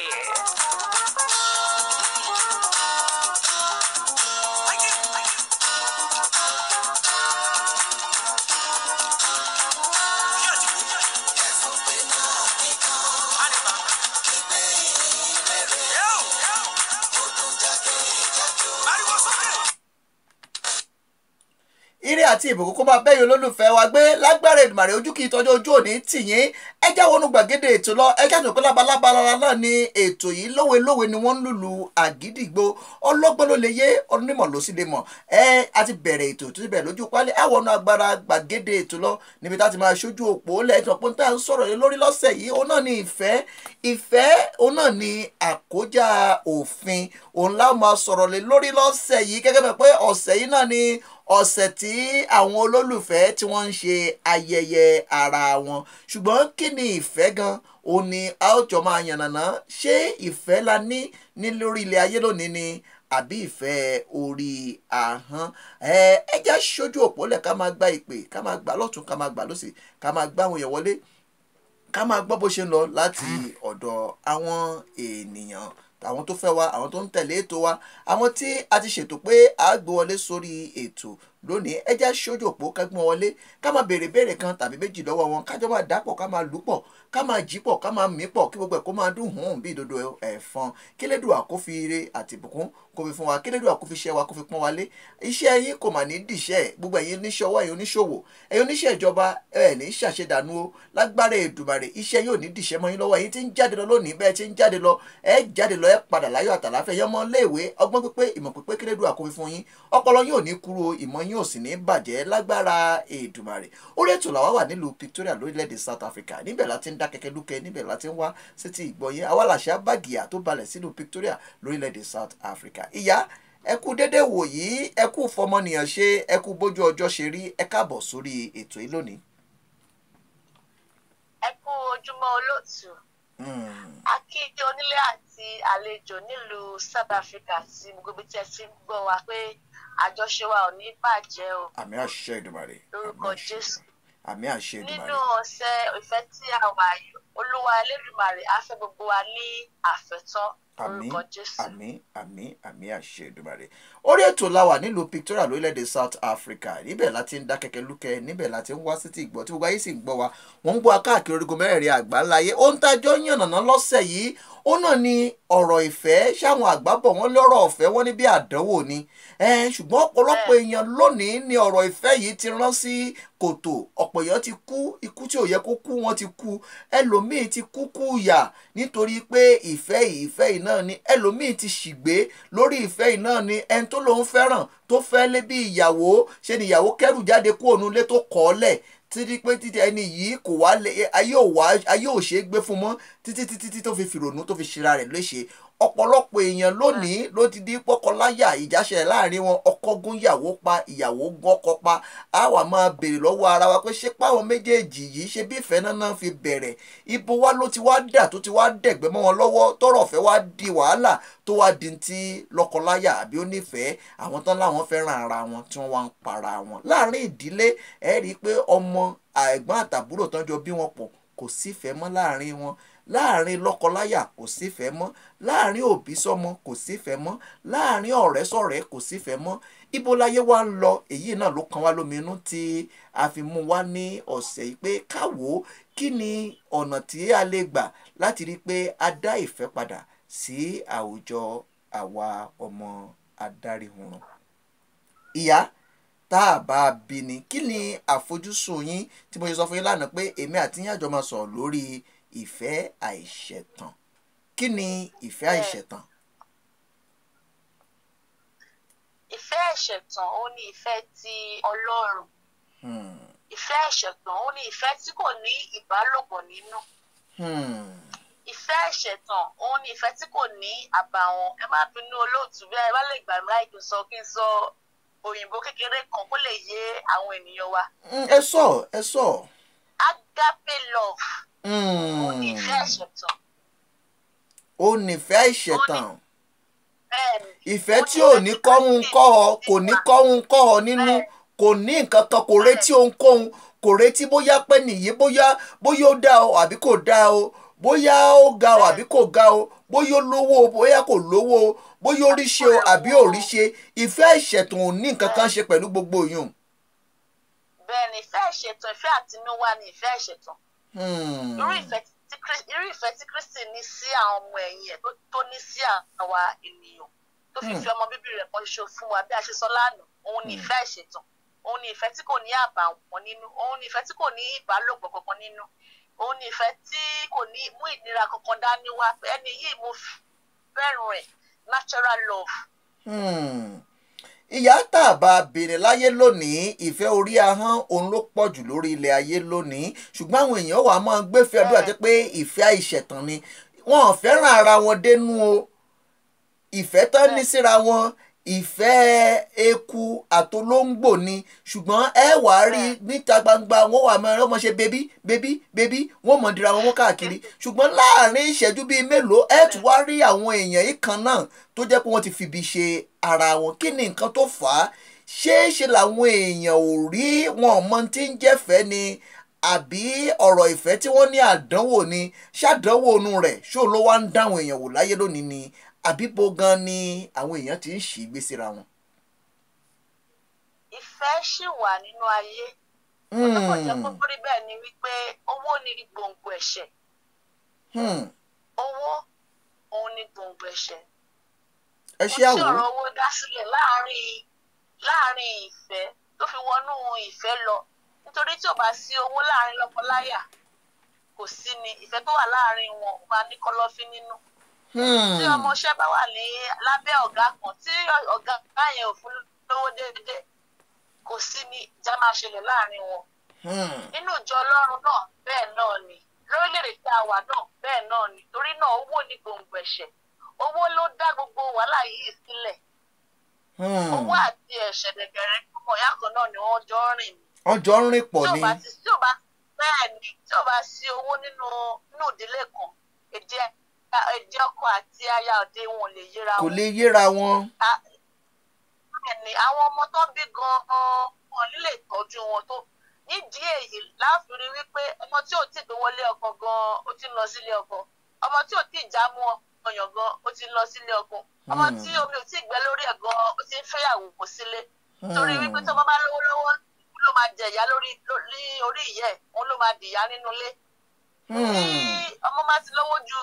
Àti ìbùkún kó máa bẹ́yìn olólùfẹ́ wa gbé lágbára Èdùmàrè. Ojú kì í ojú òní tìyín ẹ já wọnú gbàgede ètò lọ. Ẹ já nùpẹ́ lábalábá náà ni ètò yìí. Lówe lówe ni wọ́n ń lùlù àgídìgbò ọlọ́gbọ́n ló lè yé onímọ̀ ló sì lè mọ̀. Ẹ a ti bẹ̀rẹ̀ ètò tó ti bẹ̀rẹ̀ lójú pálí àwọn agbára gbàgede ètò lọ. Níbi tá a ti máa ọ̀sẹ̀ tí àwọn olólùfẹ́ tí wọ́n ń ṣe ayẹyẹ ara wọn. Ṣùgbọ́n kí ni ìfẹ́ gan? Òun ni a ó jọ máa yànnàná. Ṣé ìfẹ́ la ní ní lórí ilẹ̀ ayé lónìí ni? Àbí ìfẹ́ orí ahọ́n? Ẹ ẹ já ṣojú òpó lẹ̀ ká máa gba ìpè ká máa gbà lọ́tún ká máa gbà lọ́sì ká máa gbá àwọn èèyàn wọlé ká máa gbọ́ bó ṣe ń lọ láti ọ̀dọ̀ àwọn ènìyàn àwọn tó fẹ́ wa àwọn tó ń tẹ̀lé ètò wa àwọn tí a ti ṣètò pé a gbé wọlé sórí ètò lónìí. Ẹ já ṣojú òpó ká gbọ́n wọlé ká máa béèrè béèrè kan tàbí méjì lọ́wọ́ wọn kájọ máa dàpọ̀ ká máa lù pọ̀ ká máa jí pọ̀ ká máa mí pọ̀ kí gbogbo ẹ̀ kó máa dùn hùn bí ìdodo ẹ̀fọn. Kílédùà kó fi ire àti ìbùkún kó fi fún wa kílédùà kó fi ṣẹ́ wa kó fi pọ́n wa lé. Iṣẹ́ yín kò mà ní dìṣẹ́ gbogbo ẹ̀yin oníṣòwò ẹ̀yin oníṣòwò ẹ̀yin oníṣẹ́ ìjọba ẹ̀ ní ṣàṣedànù o. Lágbára Èdùmàrè iṣẹ́ yóò ní dìṣẹ́ mọ́ yín lọ́wọ́. Ẹ̀yin tí ń jáde lọ lónìí bẹ́ẹ̀ tí ń jáde lọ ẹ̀ jáde lọ ẹ̀ padà láyọ̀ àtàláfẹ́ yẹn léèwé ọgbọ́n pípé ìmọ̀ pípé kílédùà kó fi fún yín. Ọpọlọ yóò ní kúrò ìmọ̀ yín ò sì ní bàjẹ́ lágbára Èdùmàrè. Orí ètò làwa wà nílùú Victoria lórílẹ̀‐èdè South Africa. Níbẹ̀ láti ń dá kẹ̀kẹ́ lúkẹ́ níbẹ̀ láti ń wá sétí ìgbọ̀nyẹn àwa làṣà bàgìyà tó balẹ̀ sínú Victoria lórílẹ̀‐èdè South Africa. Ìyá ẹ kú dédé wò yìí ẹ kú fọmọnìyàn ṣe ẹ kú bójú ọjọ́ ṣe rí. Ẹ káàbọ̀ sórí ètò yìí lónìí. ẹ kú ojúmọ́ olóòtú akéde onílé àti àlejò nílùú South Africa tí gbogbo tí ẹ ti ń gbọ́ wa pé àjọṣe wa ò ní bàjẹ́ o. Àmì àṣẹ Èdùmàrè. Lórúkọ Jésù. Àmì àṣẹ Èdùmàrè. Nínú ọ̀sẹ̀ ìfẹ́ tí a wà yìí olúwa Elédùmarè á fẹ́ gbogbo wa ní àfẹ́tọ́ Jésù. àmì àmì àmì àṣẹ Èdùmàrè. Orí ètò la wà nílùú Victoria lórílẹ̀‐èdè South Africa. Níbẹ̀ láti ń dá kẹ̀kẹ́ lúkẹ́ níbẹ̀ láti ń wá sí ti ìgbọ́ tí gbogbo ayé sì ń gbọ́ wa. Wọ́n ń gbọ́ wa káàkiri orígun mẹ́rẹ̀ẹ̀rin àgbáńláyé. Ohun tájọ́ yànnàná lọ́sẹ̀ yìí ó náà ni ọ̀rọ̀ ìfẹ́ ṣáwọn àgbà bọ̀ wọ́n lọ́rọ̀ ọ̀fẹ́ wọ́n ní bí àdánwò ni. Ṣùgbọ́n ọ̀pọ̀lọpọ̀ èèyàn lónìí ni ọ̀rọ̀ ìfẹ́ yìí ti rán sí kòtò. Ọ̀pọ̀ èèyàn ti kú ikú tí ò yẹ kó kú wọ́n ti kú. Ẹlòmíì ti kú kú yà nítorí pé ìfẹ́ yìí ìfẹ́ yìí náà ni. Ẹlòmíì ti ṣìgbé lórí ìfẹ́ yìí náà ni. Ẹni tó lòun fẹ́ràn tó fẹ́ lé bí ìyàwó ṣe ni ìyàwó kẹ́rù jáde kú òun lé tó kọ́ ọ́ lẹ̀ títí pé títí ẹni yìí kò wá lé ayé ò wá ayé ò ṣeé gbé fún mọ́ títí títí tó fi fìrònú tó fi ṣera rẹ̀ léṣe ọ̀pọ̀lọpọ̀ èèyàn lónìí ló ti di pọ́kọláyà ìjáṣẹ̀ láàárín wọn ọkọ gún ìyàwó pa ìyàwó gún ọkọ pa. Á wà máa béèrè lọ́wọ́ ara wa pé ṣé páwọn méjèèjì yìí ṣe bí ìfẹ́ náà fi bẹ̀rẹ̀? Ibo wa ló ti wá dà tó ti wá dẹ̀gbẹ́ mọ́ wọn lọ́wọ́? Tọ́rọ̀ fẹ́ wá di wàhálà tó wá di ti lọ́kọláyà àbí onífẹ̀ẹ́? Àwọn tán láwọn fẹ́ràn ara wọn tí wọ́n wá ń para wọn. Láàrin ìdílé ẹ rí i pé ọmọ ẹ̀gbọ́n àtàbúrò tán jọ bí wọn pọ̀ kò sífẹ̀ẹ́ mọ́ láàárín wọn láàárín lọ́kọláyà kò sífẹ̀ẹ́ mọ́. Láàrin òbí sọ́mọ kò sífẹ̀ẹ́ mọ́. Láàrin ọ̀rẹ́ sọ̀rẹ́ kò sífẹ̀ẹ́ mọ́. Ibo láyé wa ń lọ èyí náà ló kan wá lóminú tí a fi mú wá ní ọ̀sẹ̀ yìí pé káwo kí ni ọ̀nà tí a lè gbà láti rí i pé a dá ìfẹ́ padà sí àwùjọ àwa ọmọ adáríhunrun. ìyá tá a bá a bí ni kí ni àfojúsùn yín? Tí mo ṣe sọ fún yín lánàá pé èmi àti yín àjọ máa sọ̀rọ̀ lórí ìfẹ́ àìṣẹ̀tàn kí ni ìfẹ́ àìṣẹ̀tàn. ìfẹ́ àìṣẹ̀tàn ó ní ìfẹ́ ti Ọlọ́run Hmm. ìfẹ́ ìṣẹ̀tàn ó ní ìfẹ́ tí kò ní ìbálòpọ̀ nínú Hmm. ìfẹ́ ìṣẹ̀tàn òun ni ìfẹ́ tí kò ní àbàwọ́n ẹ má bínú olóòtú bí ẹ bá lè gbà mí láì n sọ kí n sọ òyìnbó kékeré kan kó lè yé àwọn ènìyàn wa Hmm, ẹ sọ ẹ sọ. agape love òun ni Hmm. ìṣẹ̀tàn ó nífẹ̀ẹ́ ni. Ìfẹ́ tí ò ní kọ́hún kọ́ ọ kò ní kọ́hún kọ́ ọ nínú kò ní nǹkan kan kò retí ohunkóhun kò retí bóyá pé nìyí bóyá bóyá ó dá o àbí kò dá o bóyá ó ga o àbí kò ga o bóyá ó lówó o bóyá kò lówó o bóyá ó rí ṣe o àbí ò rí ṣe ìfẹ́ ìṣẹ̀tàn ò ní nǹkan kan ṣe pẹ̀lú gbogbo yùn. bẹ́ẹ̀ ni ìfẹ́ ìṣẹ̀tàn ìfẹ́ àtinúwá ni ìfẹ́ ìṣẹ̀tàn. Irú ìfẹ́ tí Kris- irú ìfẹ́ tí Kristi ní sí àwọn ọmọ ẹ̀yìn ẹ̀ tó- ní sí àwa ènìyàn tó fi Hmm. fi ọmọ bíbí rẹ̀ kan ṣoṣo fún wa bí a ṣe sọ lánàá. Òun ni ìfẹ́ ìṣẹ̀tàn òun ni ìfẹ́ tí kò ní àbàwọ́n nínú òun ni ìfẹ́ tí kò ní ìbálòpọ̀ kankan nínú òun ni ìfẹ́ tí kò ní mú ìnira kankan dání wá. Ẹni yìí mo fẹ́ràn ẹ̀ natural love. Hmm. Ìyá tá a bá béèrè láyé lónìí ìfẹ́ orí ahọ́n òun ló pọ̀ jù lórí ilẹ̀ ayé lónìí. Ṣùgbọ́n àwọn èèyàn wà á máa gbéfẹ́ ọdún àti pé ìfẹ́ àìṣẹ̀tàn ni. Wọn ò fẹ́ràn ara wọn dénú o. Ìfẹ́ tán ní síra wọn ìfẹ́ eku àtolóńgbò ni. Ṣùgbọ́n ẹ wà á rí níta gbangba wọn wà máa rọ́mọ ṣe bébí bébí bébí wọn mọ̀ dira wọn káàkiri. Ṣùgbọ́n láàárín ìṣẹ́jú bíi mélòó ẹ tún wá rí àwọn èèyàn yìí kan náà tó jẹ́ pé wọ́n ti fìbí ṣe ara wọn. Kí ni nǹkan tó fà á? Ṣeéṣe làwọn èèyàn ò rí wọn mọ tí ń jẹ́fẹ́ ni? Àbí ọ̀rọ̀ ìfẹ́ tí wọ́n ní àdánwò ni? Ṣàdánwò inú rẹ̀ ṣó ló wá ń dáwọn èèyàn wò láyé lónìí ni àbí bo gan ni àwọn èèyàn ti ń ṣì í gbé síra wọn. ìfẹ́ ṣì wà nínú ayé. Kàn jẹ́ kó rí bẹ́ẹ̀ ni wípé owó ni gbòǹgbò ẹ̀ṣẹ̀. Hmm. owó òun ni gbòǹgbò ẹ̀ṣẹ̀. Ẹ ó ṣe àwò ọ̀rọ̀ owó dá sílẹ̀ láàárín láàárín ìfẹ́ tó fi wọnú ìfẹ́ lọ. Nítorí tí ò bá sí owó láàárín lọ́kọláya kò sí ni ìfẹ́ tó wà láàárín wọn ó máa ní kọ́lọ́fín nínú tí ọmọọṣẹ́ bá wà ní lábẹ́ ọ̀gá kan tí ọ̀gá yẹn ò fún lówó déédéé kò sí ni ìjà máa ṣẹlẹ̀ láàárín wọn. Nínú ìjọ ọlọ́run náà bẹ́ẹ̀ náà ni. Lórílẹ̀‐èdè tí a wà náà bẹ́ẹ̀ náà ni. Torí náà owó ní gbòǹgbò ẹ̀ṣẹ̀. Owó ló dá gbogbo wàhálà yìí sílẹ̀. Owó àti ẹ̀ṣẹ̀ dẹ̀gẹ̀rẹ̀ ìyá kan náà ni wọ́n jọ ń rìn ní wọ́n jọ ń rìn pọ̀ tí ò ni. bá tí ò ni. Sí owó nínú ìdílé kan èdè èdè ọkọ àti aya òde wọn ò lè yíra kò wọn. lè yéra wọn. bẹ́ẹ̀ ni àwọn ọmọ tó bí gan-an wọn nílé ìtọ́jú wọn tó. Nídìí èyí láàfin wípé ọmọ tí ò tí ì gbówó lé ọkọ gan-an ó ti lọ sílé ọkọ. Ọmọ tí ò tí já mú ọyàn gan ó ti lọ sílé ọkọ. Ọmọ tí omi ò tí gbẹ lórí ẹ̀ gan ó ti ń fẹ́yàwó kò sílé torí wípé tó bá lówó lọ́wọ́ ló máa jẹ̀yà lórí orí ìyẹ́ òun ló máa dìyà nínú ilé. Tí ọmọ bá ti lówó ju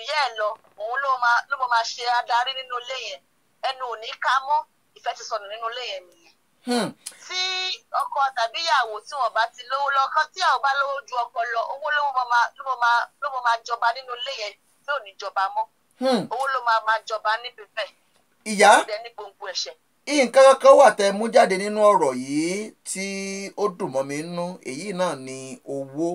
ìyá ẹ̀ lọ òun ló máa ló máa ṣe adarí nínú ilé yẹn. Ẹnu ò ní ká mọ́ ìfẹ́ ti sọnù nínú ilé yẹn nìyẹn. Hmm. tí ọkọ tàbí ìyàwó tí wọn bá ti lówó lọ́kàn tí àwọn bá lówó ju ọkọ lọ owó ló máa ló máa ló máa jọba nínú ilé yẹn tí ò ní jọba mọ́. Hmm. owó ló máa máa jọba níbi bẹ́ẹ̀. Ìyá? Nǹkan kankan wà tẹ́ mú jáde nínú ọ̀rọ̀ yìí tí ó dùn mọ́ mi nínú. Èyí náà ni owó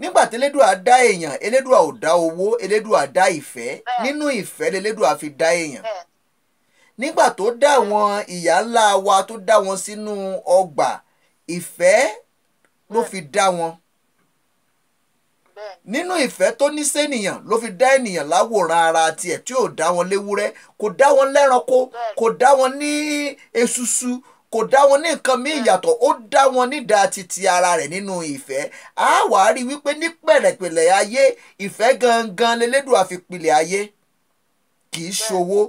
nígbà tí elédùà dá èèyàn elédùà ò dá owó elédùà dá ìfẹ́. Nínú ìfẹ́ lelédùà fi dá èèyàn. Nígbà tó dá àwọn ìyá ńlá wa tó dá wọn sínú ọgbà ìfẹ́ ló fi dá wọn. Nínú ìfẹ́ tó ní sẹ́nìyàn ló fi dá ènìyàn láwòrán ara tiẹ̀ tí ò dá wọn léwúrẹ́. Kò dá wọn lẹ́ranko kò dá wọn ní esusu kò dá wọn ní nǹkan míì yàtọ̀ ó dá wọn nídàá titi ara rẹ̀ nínú ìfẹ́. Á wàá rí wípé ní pẹ̀lẹ́pẹ̀lẹ́ ayé ìfẹ́ gangan lelédùà fi pilẹ̀ ayé. Kì í ṣòwò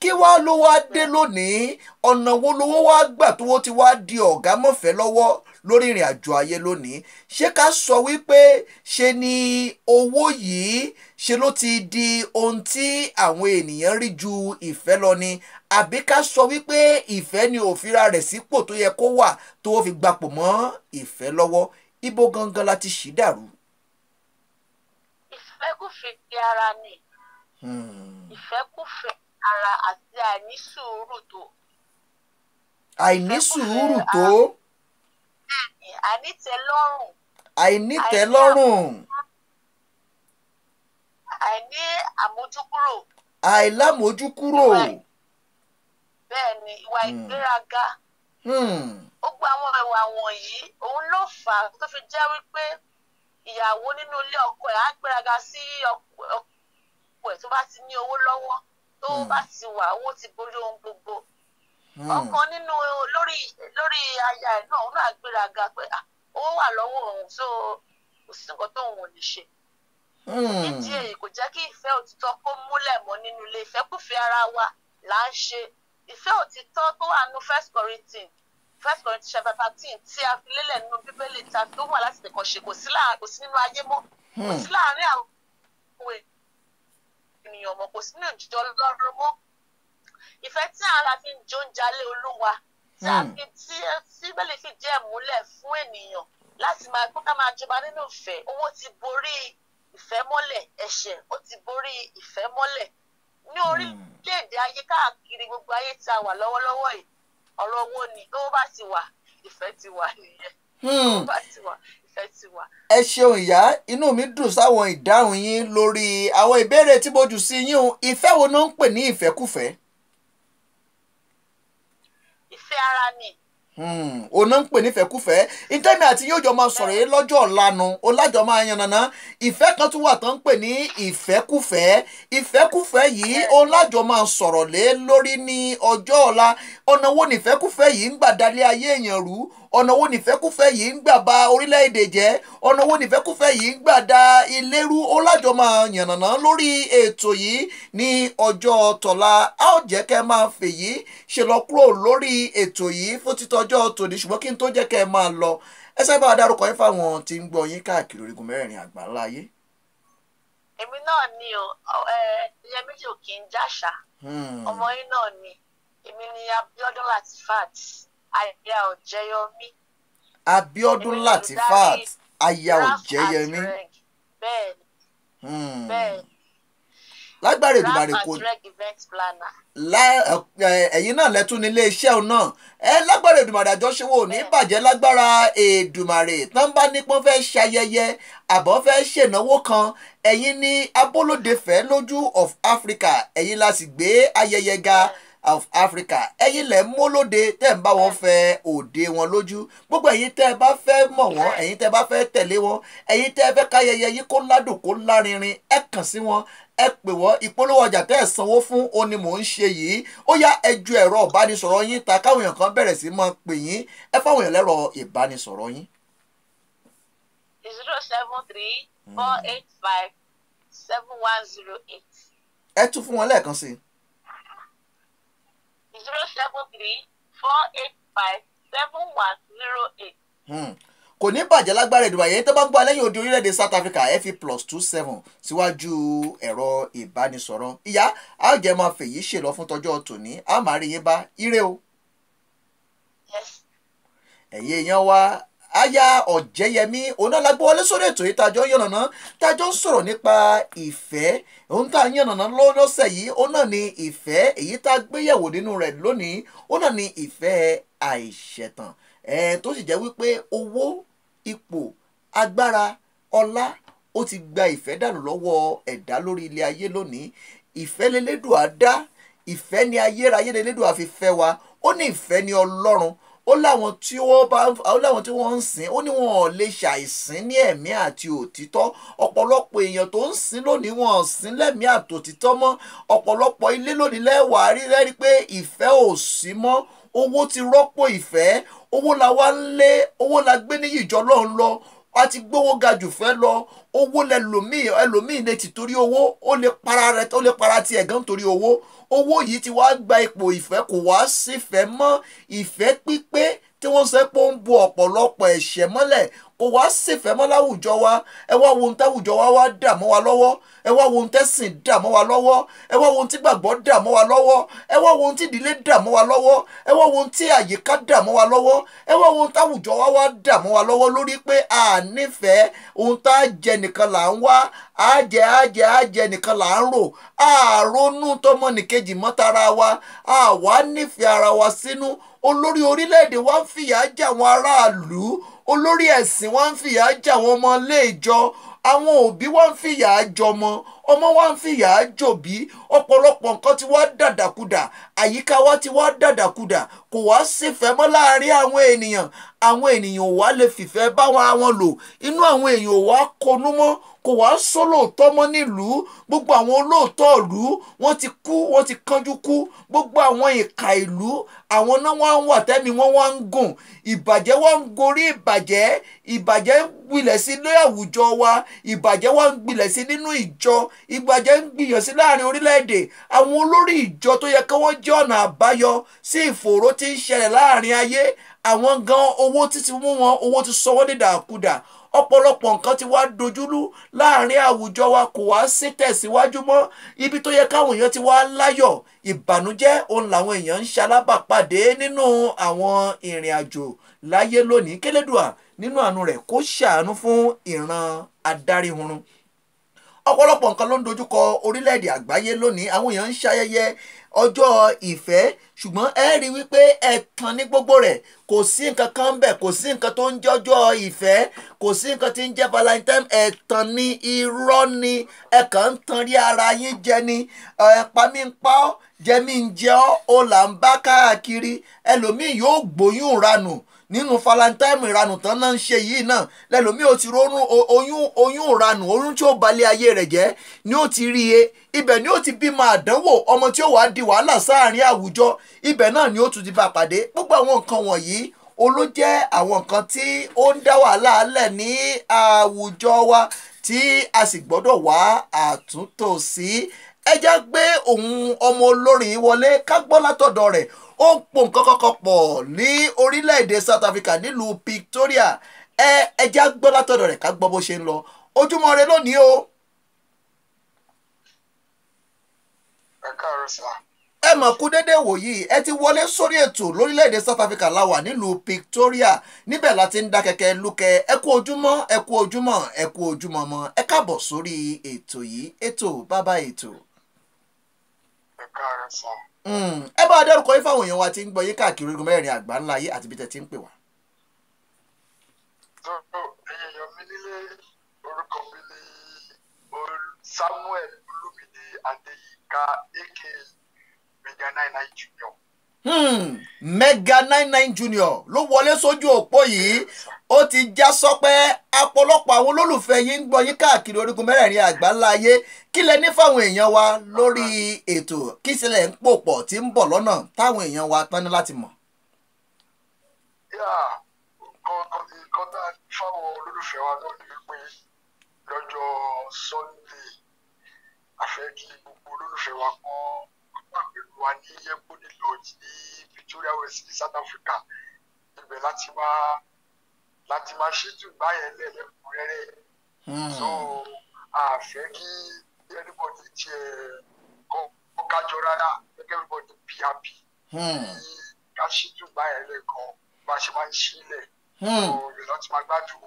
kí wàá ló wá dé lónìí? Ọ̀nà wo lówó wá gbà tówó ti wá di ọ̀gá mọ̀fẹ́ lọ́wọ́ lórí ìrìn àjò ayé lónìí? Ṣé ká sọ wípé ṣe ni owó yìí ṣe ló ti di ohun tí àwọn ènìyàn rí ju ìfẹ́ lọ ni àbí ká sọ wípé ìfẹ́ ni òfìra rẹ̀ sípò tó yẹ kó wà tó fi gbapò mọ́ ìfẹ́ lọ́wọ́? Ibo gangan la ti ṣì dàrú. ìfẹ́kùfẹ́ ti ara ni. Hmm. ìfẹ́kùfẹ́ ara àti àìní sùúrù tó. Àìní sùúrù tó? Àìnítẹ́lọ́rùn àìnítẹ́lọ́rùn àìní àmójúkúrò. Àìlámójúkúrò bẹ́ẹ̀ ni ìwà Hmm. ìgbéraga. Hmm, gba àwọn ìwà wọ̀nyí òun ló fà á tó fi jẹ́ wípé ìyàwó nínú ilé ọkọ ẹ̀ á gbéraga sí ọkọ ẹ̀. Tó bá ti ní owó lọ́wọ́ tó Hmm. bá ti wà owó ti borí ohun gbogbo. Ọ̀kan nínú lórí lórí aya ẹ̀ náà òun náà gbéraga pé "Ah, owó wà lọ́wọ́ òun tó kò sí nǹkan tóun ò lè ṣe. Nídìí èyí kò jẹ́ kí ìfẹ́ òtítọ́ kó múlẹ̀ mọ́ nínú ilé. Ìfẹ́kùfẹ́ ara wa là ń ṣe ìfẹ́ òtítọ́ tó wà nínú first Corinthians first Corinthians chapter thirteen tí a fi lélẹ̀ nínú bíbélì tí a tó wà láti tẹ̀kọ̀ ṣe kò sí nínú ayé mọ́. Kò hmm, sí láàárín àwọn ènìyàn mọ́ kò sí nínú ìjọ lọ́rùn mọ́. Ìfẹ́ tí ara fi ń jó ń jalè olúwa tí a Hmm. fi tí bẹ́lẹ̀ fi jẹ́ múlẹ̀ fún ènìyàn láti máa kó ká máa jọba nínú ìfẹ́. Owó ti borí ìfẹ́ mọ́lẹ̀ ẹ̀ṣẹ̀ ó ti borí ìfẹ́ mọ́lẹ̀ ní orílẹ̀-èdè ayé káàkiri gbogbo ayé tí a wà lọ́wọ́lọ́wọ́ yìí ọ̀rọ̀ owó ni tó bá ti wà ìfẹ́ ti wà nìyẹn. Tó hmm. bá ti wà ìfẹ́ ti wà. ẹ ṣeun ìyá. Inú mi dùn sáwọn ìdáhùn yín lórí àwọn ìbéèrè tí mo jù sí yín o. Ìfẹ́ wo ló ń pè ní ìfẹ́kùfẹ́ ìfẹ́ ara ni Hmm, náà ń pè nífẹ̀ẹ́kúfẹ́ ìtẹ́mi àti yóò jọ máa sọ̀rọ̀ yìí lọ́jọ́ ọ̀la nu ọlájọ máa yànnàná. Ìfẹ́ kan tún wà tó ń pè ní ìfẹ́kúfẹ́. Ìfẹ́kúfẹ́ yìí ọlájọ máa sọ̀rọ̀ lé lórí ní ọjọ́ ọ̀la. Ọ̀nà wo nìfẹ́kúfẹ́ yìí ń gbà dalẹ̀ ayé èèyàn rú ọ̀nà wo nìfẹ́kúfẹ́ yìí ń gbà ba orílẹ̀-èdè jẹ́? ọ̀nà wo nìfẹ́kúfẹ́ yìí ń gbà da ilé rú ọlájọ máa yànnàná lórí ètò yìí ní ọjọ́ tọ̀la. a ó jẹ́ kẹ́ máa fèyí ṣe lọ kúrò lórí ètò yìí fún títọ́jọ́ tòní. ṣùgbọ́n kí n tó jẹ́ kẹ́ máa lọ ẹ sábà dárúkọ yín fáwọn tí ń gbọ́ yín káàkiri orígun mẹ́rẹ̀ẹ̀rin àgbáńlá ayé. èmi náà ni o ẹyẹ méjì ò kì í jáṣà Hmm, ọmọ yín náà ni. Èmi ni Abíọ́dún Latifat àyà ọ̀jẹ̀yọmí. Abíọ́dún Latifat aya ni Hmm, lágbára Èdùmàrè kò ẹ̀yin náà lẹ́tún ní ilé iṣẹ́ òun náà. Ẹ lágbára Èdùmàrè àjọṣewò ò ní bàjẹ́ lágbára Èdùmàrè. Tán bá nípọ́n fẹ́ ṣayẹyẹ àbọ̀ fẹ́ ṣènáwó kan ẹ̀yin ní abólóde fẹ́ lójú of Africa. Ẹ̀yin la sì gbé ayẹyẹ ga of Africa. Ẹ̀yin lẹ̀ ń mólóde tẹ̀ ń bá wọn fẹ́ òde wọn lójú. Gbogbo ẹ̀yin tẹ́ ẹ bá fẹ́ mọ̀ wọ́n ẹ̀yin tẹ́ ẹ bá fẹ́ tẹ̀lé wọn ẹ̀yin tẹ́ ẹ fẹ́ káyẹyẹ yìí kó ládùn kó lárinrin ẹ kàn sí wọn ẹ pè wọ́n. Ìpolówó ọjà tẹ́ ẹ sanwó fún o ni mò ń ṣe yìí. Ó yá ẹ ju ẹ̀rọ ìbánisọ̀rọ̀ yín ta káwọn èèyàn kan bẹ̀rẹ̀ sí máa pè yín. Ẹ fáwọn èèyàn lẹ́rọ ìbánisọ̀rọ̀ yín. zero seven three four eight five seven one zero eight. Ẹ tún fún wọn lẹ́ẹ̀kan sí i. zero seven three four eight five seven one zero eight. Hmm. kò ní bàjẹ́ lágbára ìdìbò àyẹ̀yẹ́ tó bá gbọ́ lẹ́yìn odi orílẹ̀-èdè South Africa ẹ fi plus two seven síwájú ẹ̀rọ ìbánisọ̀rọ̀ ìyá a ó jẹ́ máa fèyí ṣèlọ fún tọjọ́ tòní a máa rí yín bá ire o. yes ẹ̀yin èèyàn wa aya ọ̀jẹ̀yẹmí gbọ́ wọlé sórí ètò yìí tájọ́ yànnàná tájọ́ ń sọ̀rọ̀ nípa ìfẹ́. Òun tá a yànnàná lọ́sẹ̀ yìí òun náà ni ìfẹ́ èyí tá a gbéyẹ̀wò nínú rẹ̀ lónìí òun náà ni ìfẹ́ àìṣẹ̀tàn. Ẹ̀ tó sì jẹ́ wípé owó ipò agbára ọlá ó ti gba ìfẹ́ dànù lọ́wọ́ ẹ̀dá lórí ilé ayé lónìí. Ìfẹ́ lélẹ́dùn á dá ìfẹ́ ni ayérayé lélẹ́dùn á fi fẹ́ wa ó ní ìfẹ́ ni ọlọ́run ó láwọn tí wọ́n bá ó láwọn tí wọ́n ń sìn ó ní wọn ò lè ṣàìsìn ní ẹ̀mí àti òtítọ́. Ọ̀pọ̀lọpọ̀ èèyàn tó ń sìn lónìí wọn ò sìn lẹ́mí àti òtítọ́ mọ́. Ọ̀pọ̀lọpọ̀ ilé lónìí lẹ́wàá rí rẹ́rí pé ìfẹ́ ò sí mọ́. Owó ti rọ́pò ìfẹ́. Owó la wá ń lé owó la gbé ní ìjọ lọ́hùn lọ a ti gbówó ga jù fẹ́ lọ. Owó lẹlòmíì ẹlòmíì lè ti torí owó. Ó lè para rẹ̀ ó lè para tiẹ̀ gan torí owó. Owó yìí ti wá gba ipò ìfẹ́ kò wá sífẹ́ mọ́. Ìfẹ́ pípé tí wọ́n sọ pé ń bu ọ̀pọ̀lọpọ̀ ẹ̀ṣẹ̀ mọ́lẹ̀ kò wá sífẹ́ mọ́ láwùjọ wa. Ẹ wá wo ohun táwùjọ wa wá dà mọ́ wa lọ́wọ́. Ẹ wá wo ohun tẹ́sìn dà mọ́ wa lọ́wọ́. Ẹ wá wo ohun tí gbàgbọ́ dà mọ́ wa lọ́wọ́. Ẹ wá wo ohun tí ìdílé dà mọ́ wa lọ́wọ́. Ẹ wá wo ohun tí àyíká dà mọ́ wa lọ́wọ́. Ẹ wá wo ohun táwùjọ wa wá dà mọ́ wa lọ́wọ́ lórí pé a nífẹ̀ẹ́ ohun tá a jẹ nìkan là ń wá. A jẹ a jẹ a jẹ nìkan là ń rò. A ronú tọmọnìkejì mọ́tara wa. A wá nífẹ̀ẹ́ ara wa sínú olórí orílẹ̀-èdè wa ń fìyà jẹ àwọn aráàlú. Olórí ẹ̀sìn wa ń fìyà jẹ àwọn ọmọ ilé ìjọ. Àwọn òbí wa ń fìyà jọmọ ọmọ. Wa ń fìyà jòbí ọ̀pọ̀lọpọ̀ nǹkan ti wá dàdàkudà. Àyíká wa ti wá dàdàkudà. Kò wá sífẹ̀ẹ́ mọ́ láàárín àwọn ènìyàn. Àwọn ènìyàn ò wá lè fìfẹ́ bá wọn lò. Inú àwọn èèyàn ò wá konú mọ́ kò wá sólóòótọ́ mọ́ nílùú. Gbogbo àwọn olóòótọ́ ìlú wọ́n ti kú wọ́n ti kánjú kú. Gbogbo àwọn ìka ìlú àwọn náà wọ́n ń wà tẹ́mi wọ́n wá ń gùn. Ìbàjẹ́ wọ́n ń gorí ìbàjẹ́. Ìbàjẹ́ ń gbilẹ̀ sí ní àwùjọ wa. Ìbàjẹ́ wọ́n ń gbilẹ̀ sí nínú ìjọ. Ìbàjẹ́ ń gbìyàn sí láàárín orílẹ̀-èdè. Àwọn olórí ìjọ tó yẹ kí wọ́n jẹ́ ọ̀nà àbáyọ sí ìfòòró tí ń ṣẹlẹ̀ láàárín ayé. Àwọn gan owó títí mú wọn owó ti sọ wọ́n dídàkudà ọ̀pọ̀lọpọ̀ nǹkan ti wá dojúlú láàárín àwùjọ wa kò wá sí tẹ̀síwájú mọ́. Ibi tó yẹ káwọn èèyàn ti wá láyọ̀ ìbànújẹ́ òun làwọn èèyàn ń ṣalábàpàdé nínú àwọn ìrìn àjò láyé lónìí. Kélédùà nínú àánú rẹ̀ kó ṣàánú fún ìran adáríhurun ọ̀pọ̀lọpọ̀ nǹkan ló ń dojúkọ orílẹ̀-èdè àgbáyé lónìí. Àwọn èèyàn ń ṣayẹyẹ ọjọ́ ìfẹ́ ṣùgbọ́n ẹ rí i wípé ẹ̀tàn ní gbogbo rẹ̀. Kò sí nǹkan kan bẹ̀ kò sí nǹkan tó ń jẹ́ ọjọ́ ìfẹ́ kò sí nǹkan tí ń jẹ́ valentine. Ẹ̀tàn ní irọ́ ni ẹ ń tan rí ara yín jẹ ni. Ẹ̀pá mi ń pa ọ́ jẹ mi ń jẹ ọ́ ó là ń bá káàkiri. Ẹlòmíì yóò gbóyún ranù nínú valentine ìranù tán náà ń ṣe yìí náà lẹ́lòmíì ó ti ronú oyún oyún ìranù oyún tí ó balẹ̀ ayé rẹ̀ jẹ́ ni ó ti rí e ibẹ̀ ni ó ti bímọ àdánwò ọmọ tí ó wàá di wàhálà sáàrin àwùjọ ibẹ̀ náà ni ó tún ti bá pàdé. Gbogbo àwọn nǹkan wọ̀nyí oló jẹ́ àwọn nǹkan tí ó ń dá wàhálà lẹ̀ ní àwùjọ wa tí a sì gbọ́dọ̀ wá àtúntò sí. Ẹ já gbé òun ọmọ olórin wọlé ká gbọ́ látọ̀dọ̀ rẹ̀ ó pò nǹkan kọ́kọ́ pọ̀ ní orílẹ̀-èdè South Africa nílùú Victoria ẹ ẹ já gbọ́ látọ̀dọ̀ rẹ̀ ká gbọ́ bó ṣe ń lọ ojúmọ́ rẹ lónìí o. ẹ káàárọ̀ sá. ẹ mọ̀ kú dédé wòyí ẹ ti wọlé sórí ètò lórílẹ̀‐èdè South Africa láwà nílùú Victoria níbẹ̀ láti ń dá kẹ̀kẹ́ lúkẹ́ ẹ kú ojúmọ́ ẹ kú ojúmọ́ ẹ kú ojúmọ́ mọ́ ẹ káàbọ̀ sórí ètò yìí ètò bàbá ètò. ẹ káàárọ̀ sá. Ẹ bá dárúkọ yín fáwọn èèyàn wa tí ń gbọ́ yín káàkiri orígun mẹ́rin àgbà ńlá yé àti bí tẹ̀ ti ń pè wá. tó yọ mí nílé orúkọ mi ní Samuel Olúmídé Adéyínká aka Mega nine nine junior. Hmm, Mega nine nine junior ló wọlé sójú òpó yìí ó ti já sọpẹ́ ọ̀pọ̀lọpọ̀ àwọn olólùfẹ́ yín ń gbọ́ yín káàkiri orígun mẹ́rẹ̀ẹ̀rin àgbáńlá ayé kí lẹ ní fáwọn èèyàn wa lórí ètò? Kí sílẹ̀ ń pò pọ̀ tí ń bọ̀ lọ́nà táwọn èèyàn wa tán ní láti mọ̀. nǹkan tá a fáwọn olólùfẹ́ wa náà ni pé lọ́jọ́ Sunday a fẹ́ kí gbogbo olólùfẹ́ wa kọ́ wà pẹ̀lú wa ní yẹ́gbóni lodge ní Victoria West ní South Africa. Ibẹ̀ láti máa láti máa ṣètò báyẹn lẹ́lẹ́kùnrẹ́rẹ́. So a fẹ́ kí anybody tiẹ̀ kọ́ kájọ rárá make everybody be happy. Ká ṣètò báyẹn lẹ́ẹ̀kan bá ṣe máa ń ṣílẹ̀ so ibẹ̀ láti máa gbádùn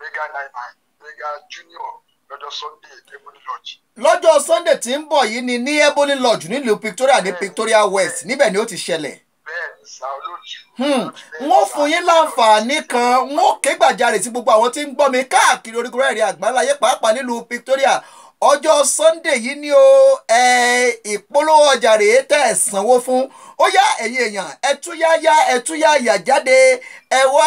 mega nine nine mega junior lọ́jọ́ Sunday yẹ́gbóni lodge. lọ́jọ́ Sunday tí ń bọ̀ yìí ni ní Ebony Lodge nílùú Victoria ní Victoria West. Níbẹ̀ ni ó ti ṣẹlẹ̀. Wọ́n fún yín láǹfààní kan. Wọ́n ké gbàjarè sí gbogbo àwọn tí ń gbọ́ mi káàkiri orígun rẹ̀ àgbáńláyé pàápàá nílùú Victoria. Ọjọ́ Sunday yìí ni ó ìpolówó ọjà rèé tẹ̀ sanwó fún. Ó yá ẹ̀yin èèyàn ẹ̀túyáyá ẹ̀túyáyà jáde. Ẹ̀ wá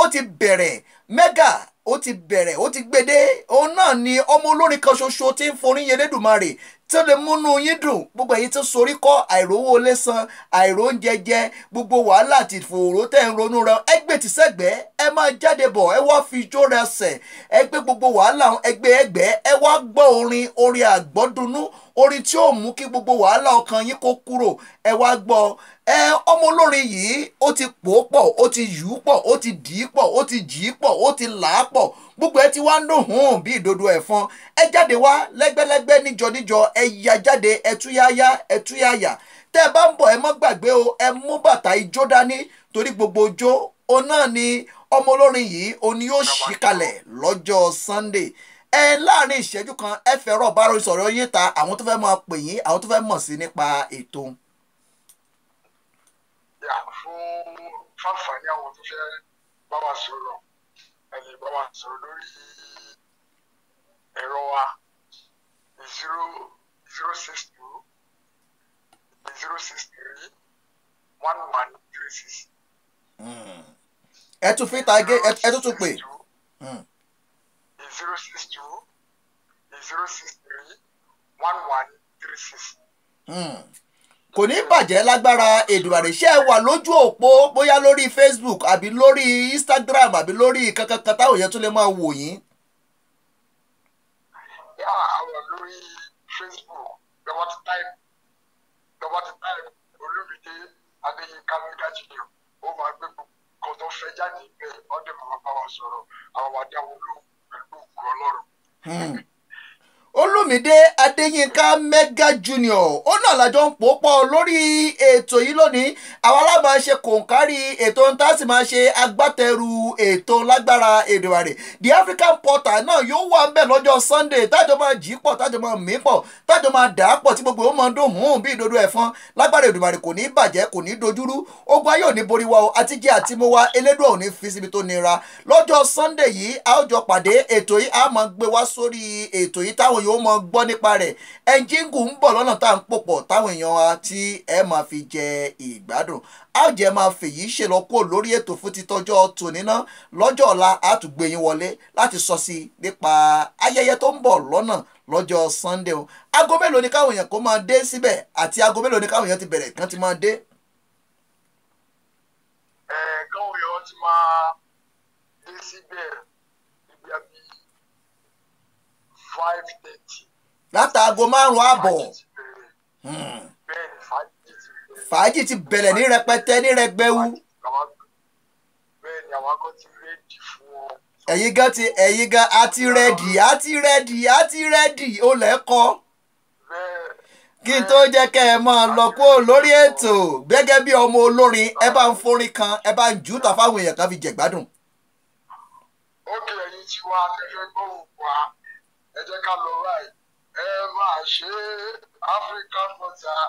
ó ti bẹ̀rẹ̀. Mẹ́gà ó ti bẹ̀rẹ̀ ó ti gbede òun náà ni ọmọ olórin kan ṣoṣo tí ń forí yẹn lẹ́dùnmarè tí ó lè múnú yín dùn. Gbogbo èyí tó sorí kọ́ àìrówó lẹ́sàn àìró oúnjẹ jẹ gbogbo wàhálà àti ìfòòró tẹ̀ ń ronú rẹ ẹgbẹ́ ti sẹ́gbẹ́ ẹ máa jáde bọ̀ ẹ wá fi ijó rẹ sẹ̀ ẹgbẹ́ gbogbo wàhálà ẹgbẹ́ ẹgbẹ́ ẹ wá gbọ́ orin orin àgbọ́dúnú orin tí ó mú kí gbogbo wàhálà ọkàn yín kó kúrò ẹ wá gbọ́. Ẹ ọmọ olórin yìí ó ti pò ó pọ̀ ó ti yù ú pọ̀ ó ti dì í pọ̀ ó ti jì í pọ̀ ó ti là pọ̀ gbogbo ẹ ti wá ń dùn hùn bí ìdodo ẹ̀fọn. Ẹ jáde wá lẹ́gbẹ́lẹ́gbẹ́ níjọ níjọ ẹ ya jáde ẹ túyáyá ẹ túyáyà tẹ́ ẹ bá ń bọ̀ ẹ mọ́ gbàgbé o ẹ mú bàtà ijó dání torí gbogbo ijó òun náà ni ọmọ olórin yìí òun ni yóò ṣí kalẹ̀ lọ́jọ́ sunday. Ẹ láàárín ìṣẹ́jú kan ẹ fẹ́rọ̀ bárò ìsọ̀rọ̀ yín ta àwọn tó fẹ́ máa pè yín àwọn tó fẹ́ mọ̀ sí nípa ètò. Yà fún fáfàní àwọn tó fẹ́ bá wa sọ̀rọ̀ ẹ lè bá wa sọ̀rọ̀ lórí ẹ̀rọ wa zero zero six two zero six three one one three six. ẹ tún fi ta gé ẹ tún tún pè Mm. zero six two zero six three one one three six. Hmm. kò ní bàjẹ́ lágbára èdùàrè ṣé ẹ wà lójú òpó bóyá lórí facebook àbí lórí instagram àbí lórí kankan táwọn èèyàn tún lè máa wò yín. àwọn lórí facebook lọ́wọ́ ti táìpù lọ́wọ́ ti táìpù olúmídé adéyínká mẹ́gàjìlẹ̀ ó máa gbé nǹkan tó fẹ́ jáde bẹ́ẹ̀ ọdẹ màmá bá wa sọ̀rọ̀ àwọn àwọn olóhùn pẹ̀lú ògùn ọlọ́run. Olùmídé adéyínká mega junior ó náà lájọ ń pò pọ̀ lórí ètò yìí lónìí. Àwa la máa ṣe kòǹkárí ètò ń tá sì máa ṣe agbátẹrù ètò lágbára èdèwàrè the african portal náà yóò wà ńbẹ̀ lọ́jọ́ sunday. Tájọ máa jí pọ̀ tájọ máa mí pọ̀ tájọ máa dà á pọ̀ tí gbogbo ó máa dùn hùn bí ìdodo ẹ̀fọn. Lágbára èdèwàrè kò ní bàjẹ́ kò ní dojúrú. Ogun ayé ò borí wa o. Àti jẹ́ àti mo wa. Elédùn nira. Lọ́jọ́ sunday yìí a ó jọ pàdé. Ètò yìí a máa gbé wá sórí yóò máa gbọ́ nípa rẹ̀. Ẹnjíngù ń bọ̀ lọ́nà tá à ń pòpọ̀ táwọn èèyàn wa tí ẹ máa fi jẹ ìgbádùn. A máa fèyí ṣe lọ kúrò lórí ètò fún títọ́jọ́ tòní ná. Lọ́jọ́ ọ̀la a wọlé láti sọ sí i nípa ayẹyẹ tó ń bọ̀ lọ́nà lọ́jọ́ sunday o. Aago mélòó ni káwọn èèyàn kó máa dé síbẹ̀? Àti aago mélòó ni káwọn èèyàn ti bẹ̀rẹ̀ kán ti máa dé. ẹ káwọn èèyàn ti máa dé síbẹ̀ five thirty. látàgò márùn-ún ti bẹ̀rẹ̀ Hmm. bẹ́ẹ̀ ni fàájì ti bẹ̀rẹ̀. fàájì ti bẹ̀rẹ̀ ní rẹpẹtẹ ní rẹgbẹ́wú Àwọn- bẹ́ẹ̀ ni àwọn akọ́ ti rédì fún wọn. ẹ̀yin gan ti ẹ̀yin gan àti rẹ́dì àti rẹ́dì àti rẹ́dì ó lẹ́kọ́ kí n tó jẹ́ kẹ́ ẹ máa lọ lórí ètò gẹ́gẹ́ bí ọmọ olórin ẹ bá ń forin kan ẹ bá ń jù tà fáwọn èèyàn kan fi jẹ̀gbádùn. ókè ẹ̀yin tí wá afẹ́fẹ́ gbóhùn wá ẹ jẹ́ ká lọ ráì ẹ máa ṣe african water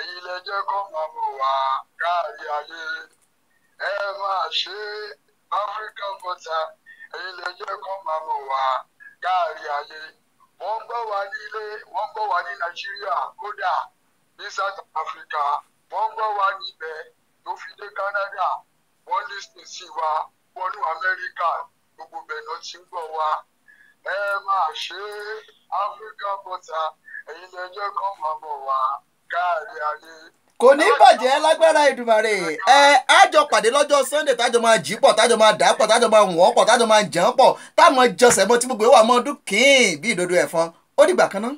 èyí lẹ jẹ́ kó máa bọ̀ wá káàrí ayé. Ẹ máa ṣe african water èyí lẹ jẹ́ máa bọ̀ wá káàrí ayé. Wọ́n gbọ́ wá nílé wọ́n gbọ́ wá ní nàìjíríà kódà ní south africa wọ́n gbọ́ wá níbẹ̀ tó fi dé canada. Wọ́n lè sìn sí wa wọnú amẹ́ríkà gbogbo bẹ̀ náà ti ń gbọ́ wa ẹ máa ṣe áfíríkà bọ́tà ẹ̀yin lẹ́jọ́ kan máa bọ̀ wá káàrí ayé. kò ní bàjẹ́ lágbára ìdùmàrè ẹ àjọ pàdé lọ́jọ́ sunday tájọ máa jí pọ̀ tájọ máa dà pọ̀ tájọ máa wọ̀n pọ̀ tájọ máa jẹun pọ̀ táwọn jọsẹ̀ mọ́ tí gbogbo ìwà mọ́ ọdún kín bí ìdodo ẹ̀fọn ó dìgbà kan náà.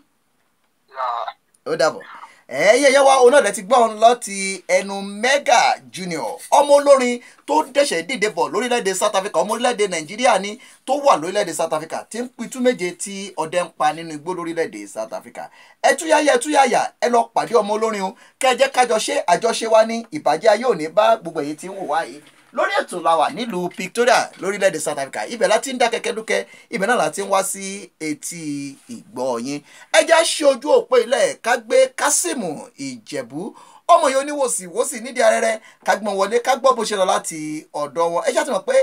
ó dàbọ̀ ẹ̀yẹ yẹn wá òun náà lẹ ti gbọ́ lọ ti ẹnu mega junior ọmọ olórin tó dẹ̀ṣẹ̀ dìde bọ̀ lórílẹ̀‐èdè south africa ọmọ orílẹ̀‐èdè nàìjíríà ni tó wà lórílẹ̀‐èdè south africa tí ń pitú méje tí ọdẹ ń pa nínú igbó lórílẹ̀‐èdè south africa. Ẹtúyáyá ẹtúyáyá ẹ lọ pàdé ọmọ olórin o. Kẹjẹ kájọ ṣe àjọṣe wa ní ìbàjẹ́ ayé òní bá gbogbo èyí tí ń wò wá yìí lórí ètò la wà nílùú victoria lórílẹ̀‐èdè south africa. Ibẹ̀ láti ń dá kẹ́kẹ́ dúkẹ́ ibẹ̀ náà láti ń wá sí etí ìgbọ́ yín. Ẹja ṣe ojú òpó ilẹ̀ ká gbé kásímù ìjẹ̀bú. Ọmọ yìí oníwòsì wòsì nídìí arẹrẹ. Ká gbọ́n wọlé ká gbọ́ bó ṣe lọ láti ọ̀dọ̀ wọn. Ẹja ti mọ̀ pé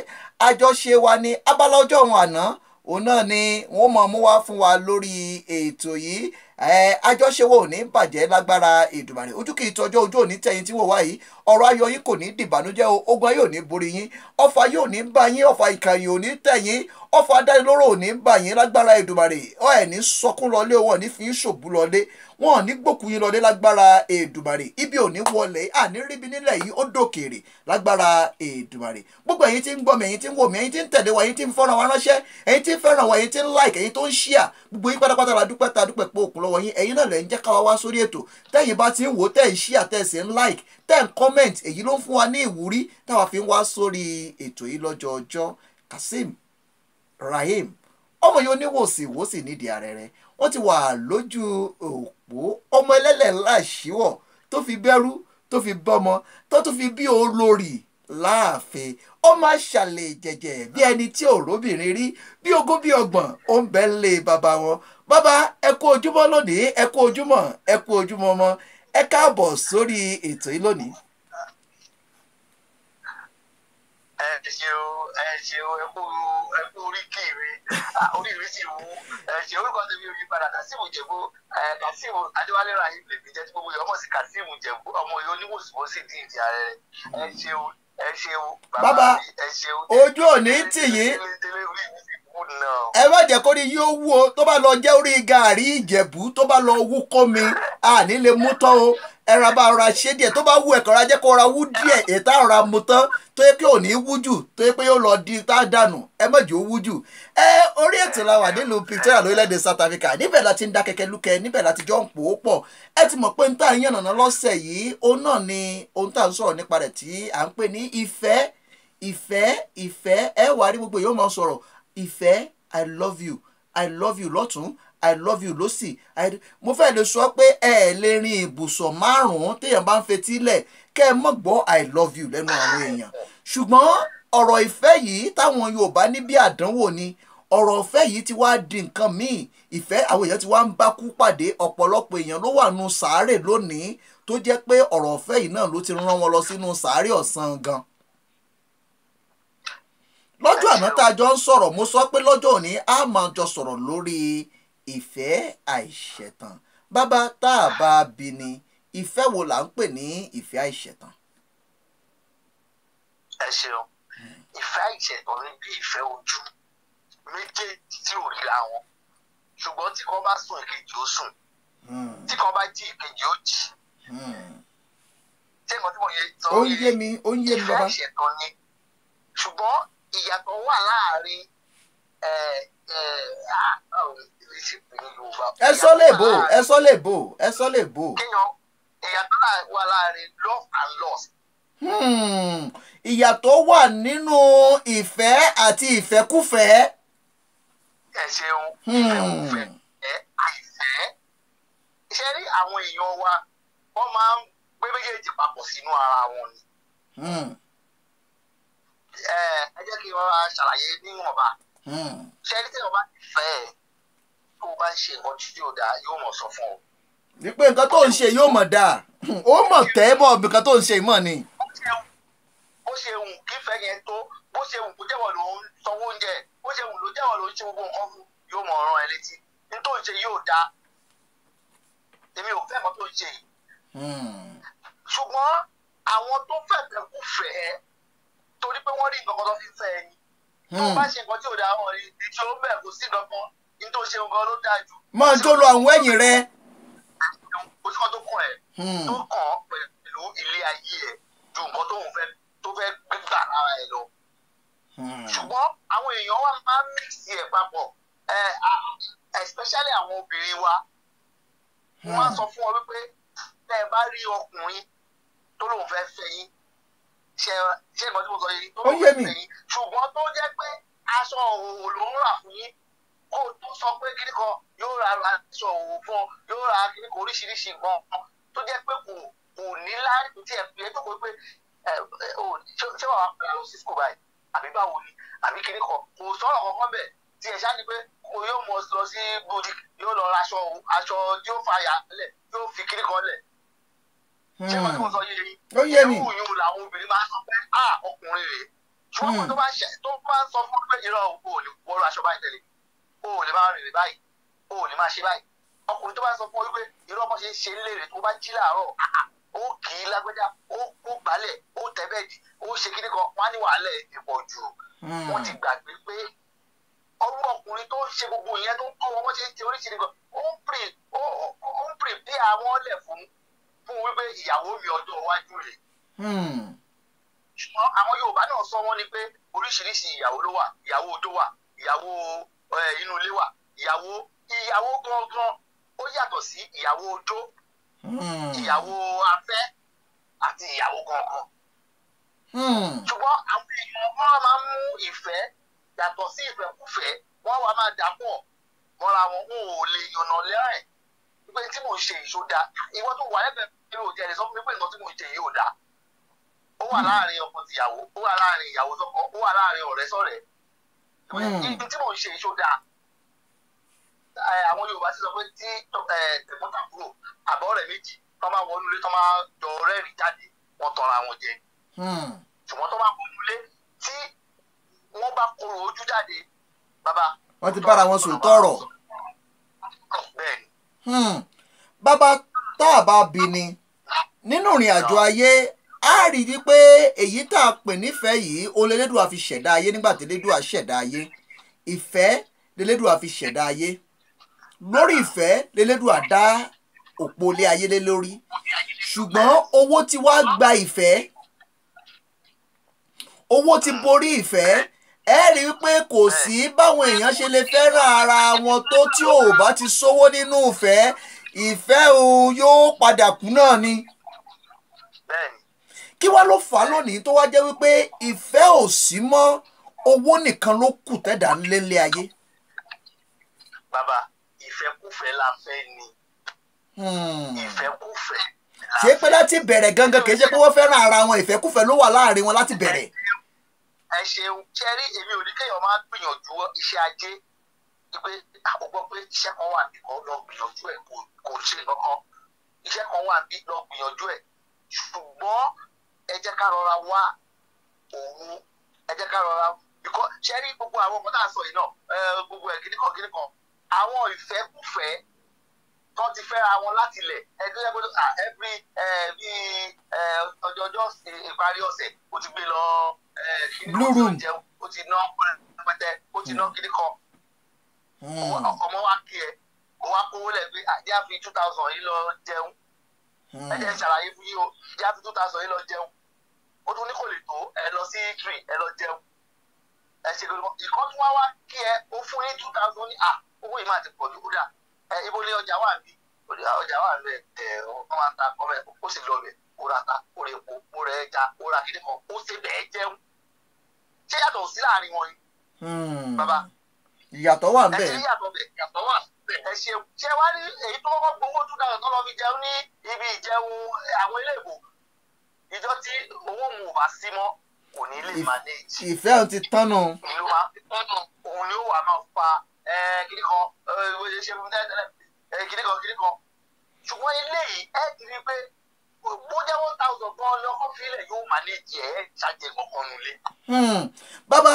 àjọṣe wa ní abala ọjọ́ òun àná òun náà ni wọ́n mọ̀ mú wá fún wa lórí ètò yìí ẹ àjọṣe wo ò ní bàjẹ́ lágbára ìdùmàrè ojú kì í tọjọ́ ojú òní tẹ̀yìn tí wò wá yìí. Ọ̀rọ̀ ayọ̀ yín kò ní dìbànújẹ́ o. Ogun ayé ò ní borí yín. Ọfà yóò ní bá yín. Ọfà ìkànnì ò ní tẹ̀yìn ọfà adánilóró ò ní bá yín lágbára ìdùmàrè ọ ẹ̀ ní sọkún lọlé wọn ní fi ń ṣòbú lọlé wọn ò ní gbòkú yín lọdẹ lágbára èdùmàrè. Ibi ò ní wọlé àní ríbi nílẹ̀ yìí ó dòkèrè lágbára èdùmàrè. Gbogbo ẹ̀yin tí ń gbọ́ mi ẹ̀yin tí ń wò mí ẹ̀yin tí ń tẹ̀lé wa ẹ̀yin tí ń fọ́nrán wa ránṣẹ́ ẹ̀yin tí ń fẹ́ràn wa ẹ̀yin tí ń like ẹ̀yin tó ń share gbogbo yín pátápátá la dúpẹ́ ta dúpẹ́ pé òkun lọ́wọ́ yín. Ẹ̀yin náà lẹ̀ ń jẹ́ káwa wá sórí ètò. Tẹ́yìn bá ti ń wò tẹ́ ń share tẹ́ sì ń like tẹ́ ń comment èyí ló ń fún wa ní ìwúrí táwa fi ń wá sórí ètò yìí lọ́jọ́ ọjọ́ Rahim ọmọ yìí oníwòsì wòsì nídìí àrẹrẹ wọ́n ti wà lójú òpó ọmọ ẹlẹ́lẹ̀ ńlá ṣíwọ̀ tó fi bẹ́rú tó fi bọ́mọ tó tún fi bí olórí láàfin. Ọmọ àṣàlẹ̀ jẹ̀jẹ̀ bí ẹni tí ò róbìnrin rí bí ogún bí ọgbọ̀n ó ń bẹ ń lé bàbá wọn. Bàbá ẹ kú ojúmọ́ lónìí ẹ kú ojúmọ́ ẹ kú ojúmọ́ ọmọ. Ẹ káàbọ̀ sórí ètò yìí lónìí. Ẹ ṣeun ẹ ṣeun ẹ kú ẹ kú orí mí orí mi sì wú. Ẹ ṣe orúkọ tèmi ò yí padà Kazeem Jẹ̀bú. Ẹ Kazeem Adéwálé Rahim lèmi jẹ́ tí gbogbo yẹn ọmọ sí Kazeem Jẹ̀bú. Ọmọ yìí oníwòsíwòsí di ìdí ààrẹ ẹ ṣeun ẹ ṣeun Bàbá, mi, ẹ ṣeun. ojú òní tì yín. Náà. ẹ má jẹ́ kó rí yóò wú o tó bá lọ jẹ́ orí gàárì ìjẹ̀bú tó bá lọ wú kó mi àní lè mú tán o ẹ̀rọ bá ra ṣe díẹ̀ tó bá wú ẹ̀kọ́ ra jẹ́ kó ra wú díẹ̀ ètò àrà mu tán tó yẹ pé ò ní wú jù tó yẹ pé yóò lọ di tá a dànù ẹ má jẹ́ ó wú jù. ẹ orí ètò la wà nílùú Pretoria lórílẹ̀‐èdè South Africa níbẹ̀ la ti ń dá kẹ̀kẹ́ lúkẹ́ níbẹ̀ la ti jọ ń pò ó pọ̀ ẹ ti mọ̀ pé ń tà ń yànnàná lọ́sẹ̀ yìí òun náà ni ohun tá à ń sọ̀rọ̀ nípa rẹ̀ tí à ń pè ní ìfẹ́ ìfẹ́ ìfẹ́ ẹ wà rí gbogbo yóò máa sọ̀rọ̀ ìfẹ́ i love you. I love you lọ́tún i love you lọ́sì mo fẹ́ lè sọ pé ẹ lè rin ibùsọ̀ márùn-ún téèyàn bá ń fetí lẹ̀ kẹ́ ẹ mọ̀ gbọ́ i love you lẹ́nu àwọn èèyàn. Ṣùgbọ́n ọ̀rọ̀ ìfẹ́ yìí táwọn yorùbá ní bí àdánwò ni. Ọ̀rọ̀ ìfẹ́ yìí ti wá di nǹkan míì. Ìfẹ́ àwọn èèyàn ti wá ń bá kú pàdé. Ọ̀pọ̀lọpọ̀ èèyàn ló wà nù sàárè lónìí tó jẹ́ pé ọ̀rọ̀ ìfẹ́ yìí náà ló ti rán wọn lọ sínú sàárè ọ̀sán gan lọ́jọ́ àná tá a jọ ń sọ̀rọ̀ mo sọ pé lọ́jọ́ òní a máa jọ sọ̀rọ̀ lórí ìfẹ́ àìṣẹ̀tàn. Bàbá tá a bá bí ni ìfẹ́ wo là ń pè ní ìfẹ́ àìṣẹ̀tàn. ẹ ṣeun. Ìfẹ́ ìṣẹ̀tàn ní bí ìfẹ́ ojú. Méjèèjì tí ò ríra wọn. Ṣùgbọ́n tí kan bá sùn ìkejì ó sùn. Hmm, tí kan bá jí ìkejì ó jí. Hmm. ṣé nǹkan tí mo yẹ sọ mi ìfẹ́ bàbá. ìṣẹ̀tàn ni. Ṣùgbọ́n ìyàtọ̀ wà láàárín ẹ sọ lè bò ẹ sọ lè bò ẹ sọ lè bò. ìyàtọ̀ wà láàárín love and loss Hmm, ìyàtọ̀ wà nínú ìfẹ́ àti ìfẹ́kúfẹ́. ẹ ṣeun. Hmm. ìfẹ́ òfẹ́ ẹ àìfẹ́. Ṣe rí àwọn èèyàn wa wọ́n máa ń gbé méjèèjì papọ̀ sínú ara wọn ni? Hmm, ẹ jẹ́ kí wọ́n ṣàlàyé níwọ̀nba hmm. ṣe rí tẹ́wọ̀n bá fẹ́ ẹ tó o bá ń ṣe nǹkan tí yóò dáa yóò mọ̀ sọ fún ọ. wípé nǹkan tó ń ṣe yóò mọ̀ dáa ó mọ̀ tẹ́ bọ̀ nǹkan tó ń ṣe mọ̀ ni. bó ṣe wù kí fẹ́ yẹn tó bó ṣe wù kó jẹ́wọ́ ló ń sanwó oúnjẹ bó ṣe wù ló jẹ́wọ́ ló ń ṣe gbogbo nǹkan fún yóò mọ̀ ọ̀ràn ẹ létí ní tó ń ṣe yóò dáa èmi ò fẹ́ mọ́ tó ń ṣe yìí Hmm, ṣùgbọ́n àwọn tó kú fẹ́ torí pé wọ́n rí nǹkan kan tó fi fẹ́ ẹ ni tó hmm. bá ṣe nǹkan tí ò dáa wọn rí ìṣe ó bẹ̀ kó sí nǹkan ní tó ṣe nǹkan ló dáa jù. Máa jó lọ àwọn ẹ̀yìn rẹ. kò sí kan tó kàn ẹ́. Hmm, tó kàn pẹ̀lú ilé ayé ẹ̀ ju nǹkan tó ń fẹ́ tó fẹ́ gbígbà lára ẹ̀ lọ. hmm. ṣùgbọ́n àwọn èèyàn wa máa ń mix ẹ̀ papọ̀. Especially àwọn obìnrin wa. Wọ́n ń sọ fún ọ wípé tẹ́ ẹ bá rí ọkùnrin tó lóun fẹ́ fẹ́ yín ṣe ṣe nǹkan tí mo sọ yìí tó Ó lóun yé fẹ́ mi. fẹ́ yín ṣùgbọ́n tó jẹ́ pé aṣọ òwò ló ń rà fún yín kó o tó sọ pé kíní kan yóò ra aṣọ òwò fún ọ yóò ra kíní kan oríṣiríṣi nǹkan tó jẹ́ pé kò kò ní láì kò tiẹ̀ pé tó kò pé ẹ ẹ ò ṣé ṣé wàá pẹ́ lọ sí school báyìí àbí báwo ni àbí kíní kan kò sọ̀rọ̀ kankan bẹ̀ tí ẹ̀ ṣáà ni pé kò yóò mọ̀ lọ sí boutique yóò lọ ra aṣọ aṣọ tí ó fa yà lẹ̀ yóò fi kíní kan lẹ̀ ṣé wọ́n tí mo sọ yé yín ó yé mi. irú yìí làwọn obìnrin máa ń sọ pé a ọkùnrin rèé ṣùgbọ́n Hmm. tó bá ṣe tó bá ń sọ fún pé irọ́ o ò lè wọ́rọ̀ aṣọ báyìí tẹ̀lé o ò lè máa rìnrìn báyìí o ò lè máa ṣe báyìí ọkùnrin tó bá sọ fún ọ wípé irọ́ bọ́ ṣe ń ṣe ń léèrè tó bá jí láàárọ̀ ah, ó kì í lágbẹ́dá ó gbálẹ̀ ó tẹ́ bẹ́ẹ̀dì ó ṣe kíní kan wọ́n á ní wàhálà ti pọ̀ jù. Hmm, wọ́n ti gbàgbé pé ọwọ́ ọkùnrin tó ń ṣe gbogbo ìyẹn tó ń kọ́ wọn wọ́n ṣe ń ṣe oríṣiríṣi kan ó ń pè ó ń pè bí àwọn lẹ̀ fún fún wípé ìyàwó mi ọjọ́ iwájú rẹ̀. Hmm. ṣùgbọ́n àwọn yorùbá náà sọ wọ́n ní pé oríṣiríṣi ló wà. Ìyàwó ẹ, inú ilé wà ìyàwó ìyàwó gangan ó yàtọ̀ sí ìyàwó odó Hmm. ìyàwó afẹ́ àti ìyàwó gangan Hmm. ṣùgbọ́n àwọn èèyàn wọn máa ń mú ìfẹ́ yàtọ̀ sí ìfẹ́kùfẹ́ wọ́n wá máa dà pọ̀ mọ́ra wọn wọn ò lè yànnà lẹ́rìn pé tí mò ń ṣe ìṣódà ìwọ tó wà lẹ́bẹ̀ẹ́ mi ò jẹ́? Ẹ̀ sọ fún mi pé nǹkan tí mò ń ṣe yìí ò dáa ó wà láàárín ọkọ tìyàwó ó wà láàárín ìyàwó sọ́kọ ó wà láàárín ọ̀rẹ́ sọ̀rẹ́. Hmm. ibi tí mò ń ṣe ìṣódà àwọn Yorùbá ti sọ pé tí tẹ̀gbọ́ntàbúrò àbọ̀ rẹ̀ méjì tó máa wọnú ilé tó máa jọ rẹ́rìn jáde wọ́n tọra wọn jẹ. Hmm. ṣùgbọ́n tó bá wọnú ilé tí wọ́n bá korò ojú jáde bàbá. wọ́n ti bára wọn sòótọ́ ọ̀rọ̀. Hmm. bàbá tá a bá bí ni nínú ìrìn àjò ayé a rí i pé èyí tá a pè nífẹ̀ẹ́ yìí olólédùà fi ṣẹ̀dá ayé nígbà tí elédùà ṣẹ̀dá ayé ìfẹ́ lélédùà fi ṣẹ̀dá ayé lórí ìfẹ́ lélédùà dá òpó ilé ayé lé lórí ṣùgbọ́n owó ti wá gba ìfẹ́ owó ti borí ìfẹ́ ẹ rí i pé kò sí báwọn èèyàn ṣe lè fẹ́ràn ara wọn tó tí ò bá ti sówó nínú ìfẹ́ ìfẹ́ o yóò padà kú náà ni kí wá ló fà á lónìí tó wá jẹ́ wípé ìfẹ́ ò sí mọ́ owó nìkan ló kù tẹ́dà ń lélẹ̀ ayé. bàbá ìfẹ́kùfẹ́ la fẹ́ ni Hmm. ìfẹ́kùfẹ́ la ṣé pé láti bẹ̀rẹ̀ gangan kì í ṣe pé wọ́n fẹ́ràn ara wọn ìfẹ́kùfẹ́ ló wà láàárín wọn láti bẹ̀rẹ̀. Ẹ ṣeun. Ṣẹ́rí èmi ò ní kéèyàn máa gbìyànjú iṣẹ́ ajé. Pé ó gbọ́ pé iṣẹ́ kan wà nìkan lọ gbìyànjú ẹ̀ kò ṣe kankan iṣẹ́ kan wà bí lọ gbìyànjú ẹ̀. Ṣùgbọ́n ẹ jẹ́ ká rọra wá òun. Ẹ jẹ́ ká rọra ṣẹ́rí gbogbo àwọn ọmọ náà sọ yìí náà? Gbogbo ẹ̀ kíníkan kíníkan àwọn ìfẹ́kùfẹ́ tó ti fẹ́ ra wọn láti ilẹ̀. Ẹgbẹ́ ẹgbẹ́ ah every bí ọjọ́jọ́ ìparí ọ̀sẹ̀ ó ti gbé lọ Blue room. ó ti ná pẹtẹ ó ti ná kíní kan. Hmm. ọmọ wa kí ẹ ó wá kówó lẹ̀ pé àjẹ́ àfi two thousand yìí lọ jẹun. Hmm. ẹ jẹ́ ṣàlàyé fún yín o àjẹ́ àfi two thousand yìí lọ jẹun. Ó tún ní kò lè tó ẹ lọ sí tree ẹ lọ jẹun. Ẹ ṣe gbogbo ìkan tún wá wá kí ẹ ó fún yín two thousand ní à owó yìí máa ti pọ̀ jù kódà ẹ ibo ni ọjà wà bí? "Ah, ọjà wà lẹ ẹ wọ́n máa ń ta ọmọ ẹ ó sì lọ bẹ̀. Ó ra ta ó ra epo ó ra ẹja ó ra kíní kan ó ṣe bẹ́ẹ̀ jẹun. Ṣé yàtọ̀ sí láàárín wọn ni? Hmm. bàbá. Ìyàtọ̀ wà ń ẹ bẹ̀. ṣe yàtọ̀ bẹ̀ yàtọ̀ wà bẹ̀ ẹ ṣe ṣe wá ní èyí tó kọ́kọ́ gbowó two thousand tó lọ fi jẹun ní ibi ìjẹun àwọn ilé ìbò? Ìjọ tí owó mu ò bá sí mọ́ kò ní lè manage. ìfẹ́ ò ti máa òun ni ó wà máa fa kíní kan ìwé ṣe ṣe fún tẹ́lẹ̀ kíní kan ṣùgbọ́n eléyìí ẹ ti pé bó jẹ́ one thousand gan lọ́kọ́ fílẹ̀ yóò manage ẹ̀ ṣàjẹ́ kankan nulẹ̀. Hmm. bàbá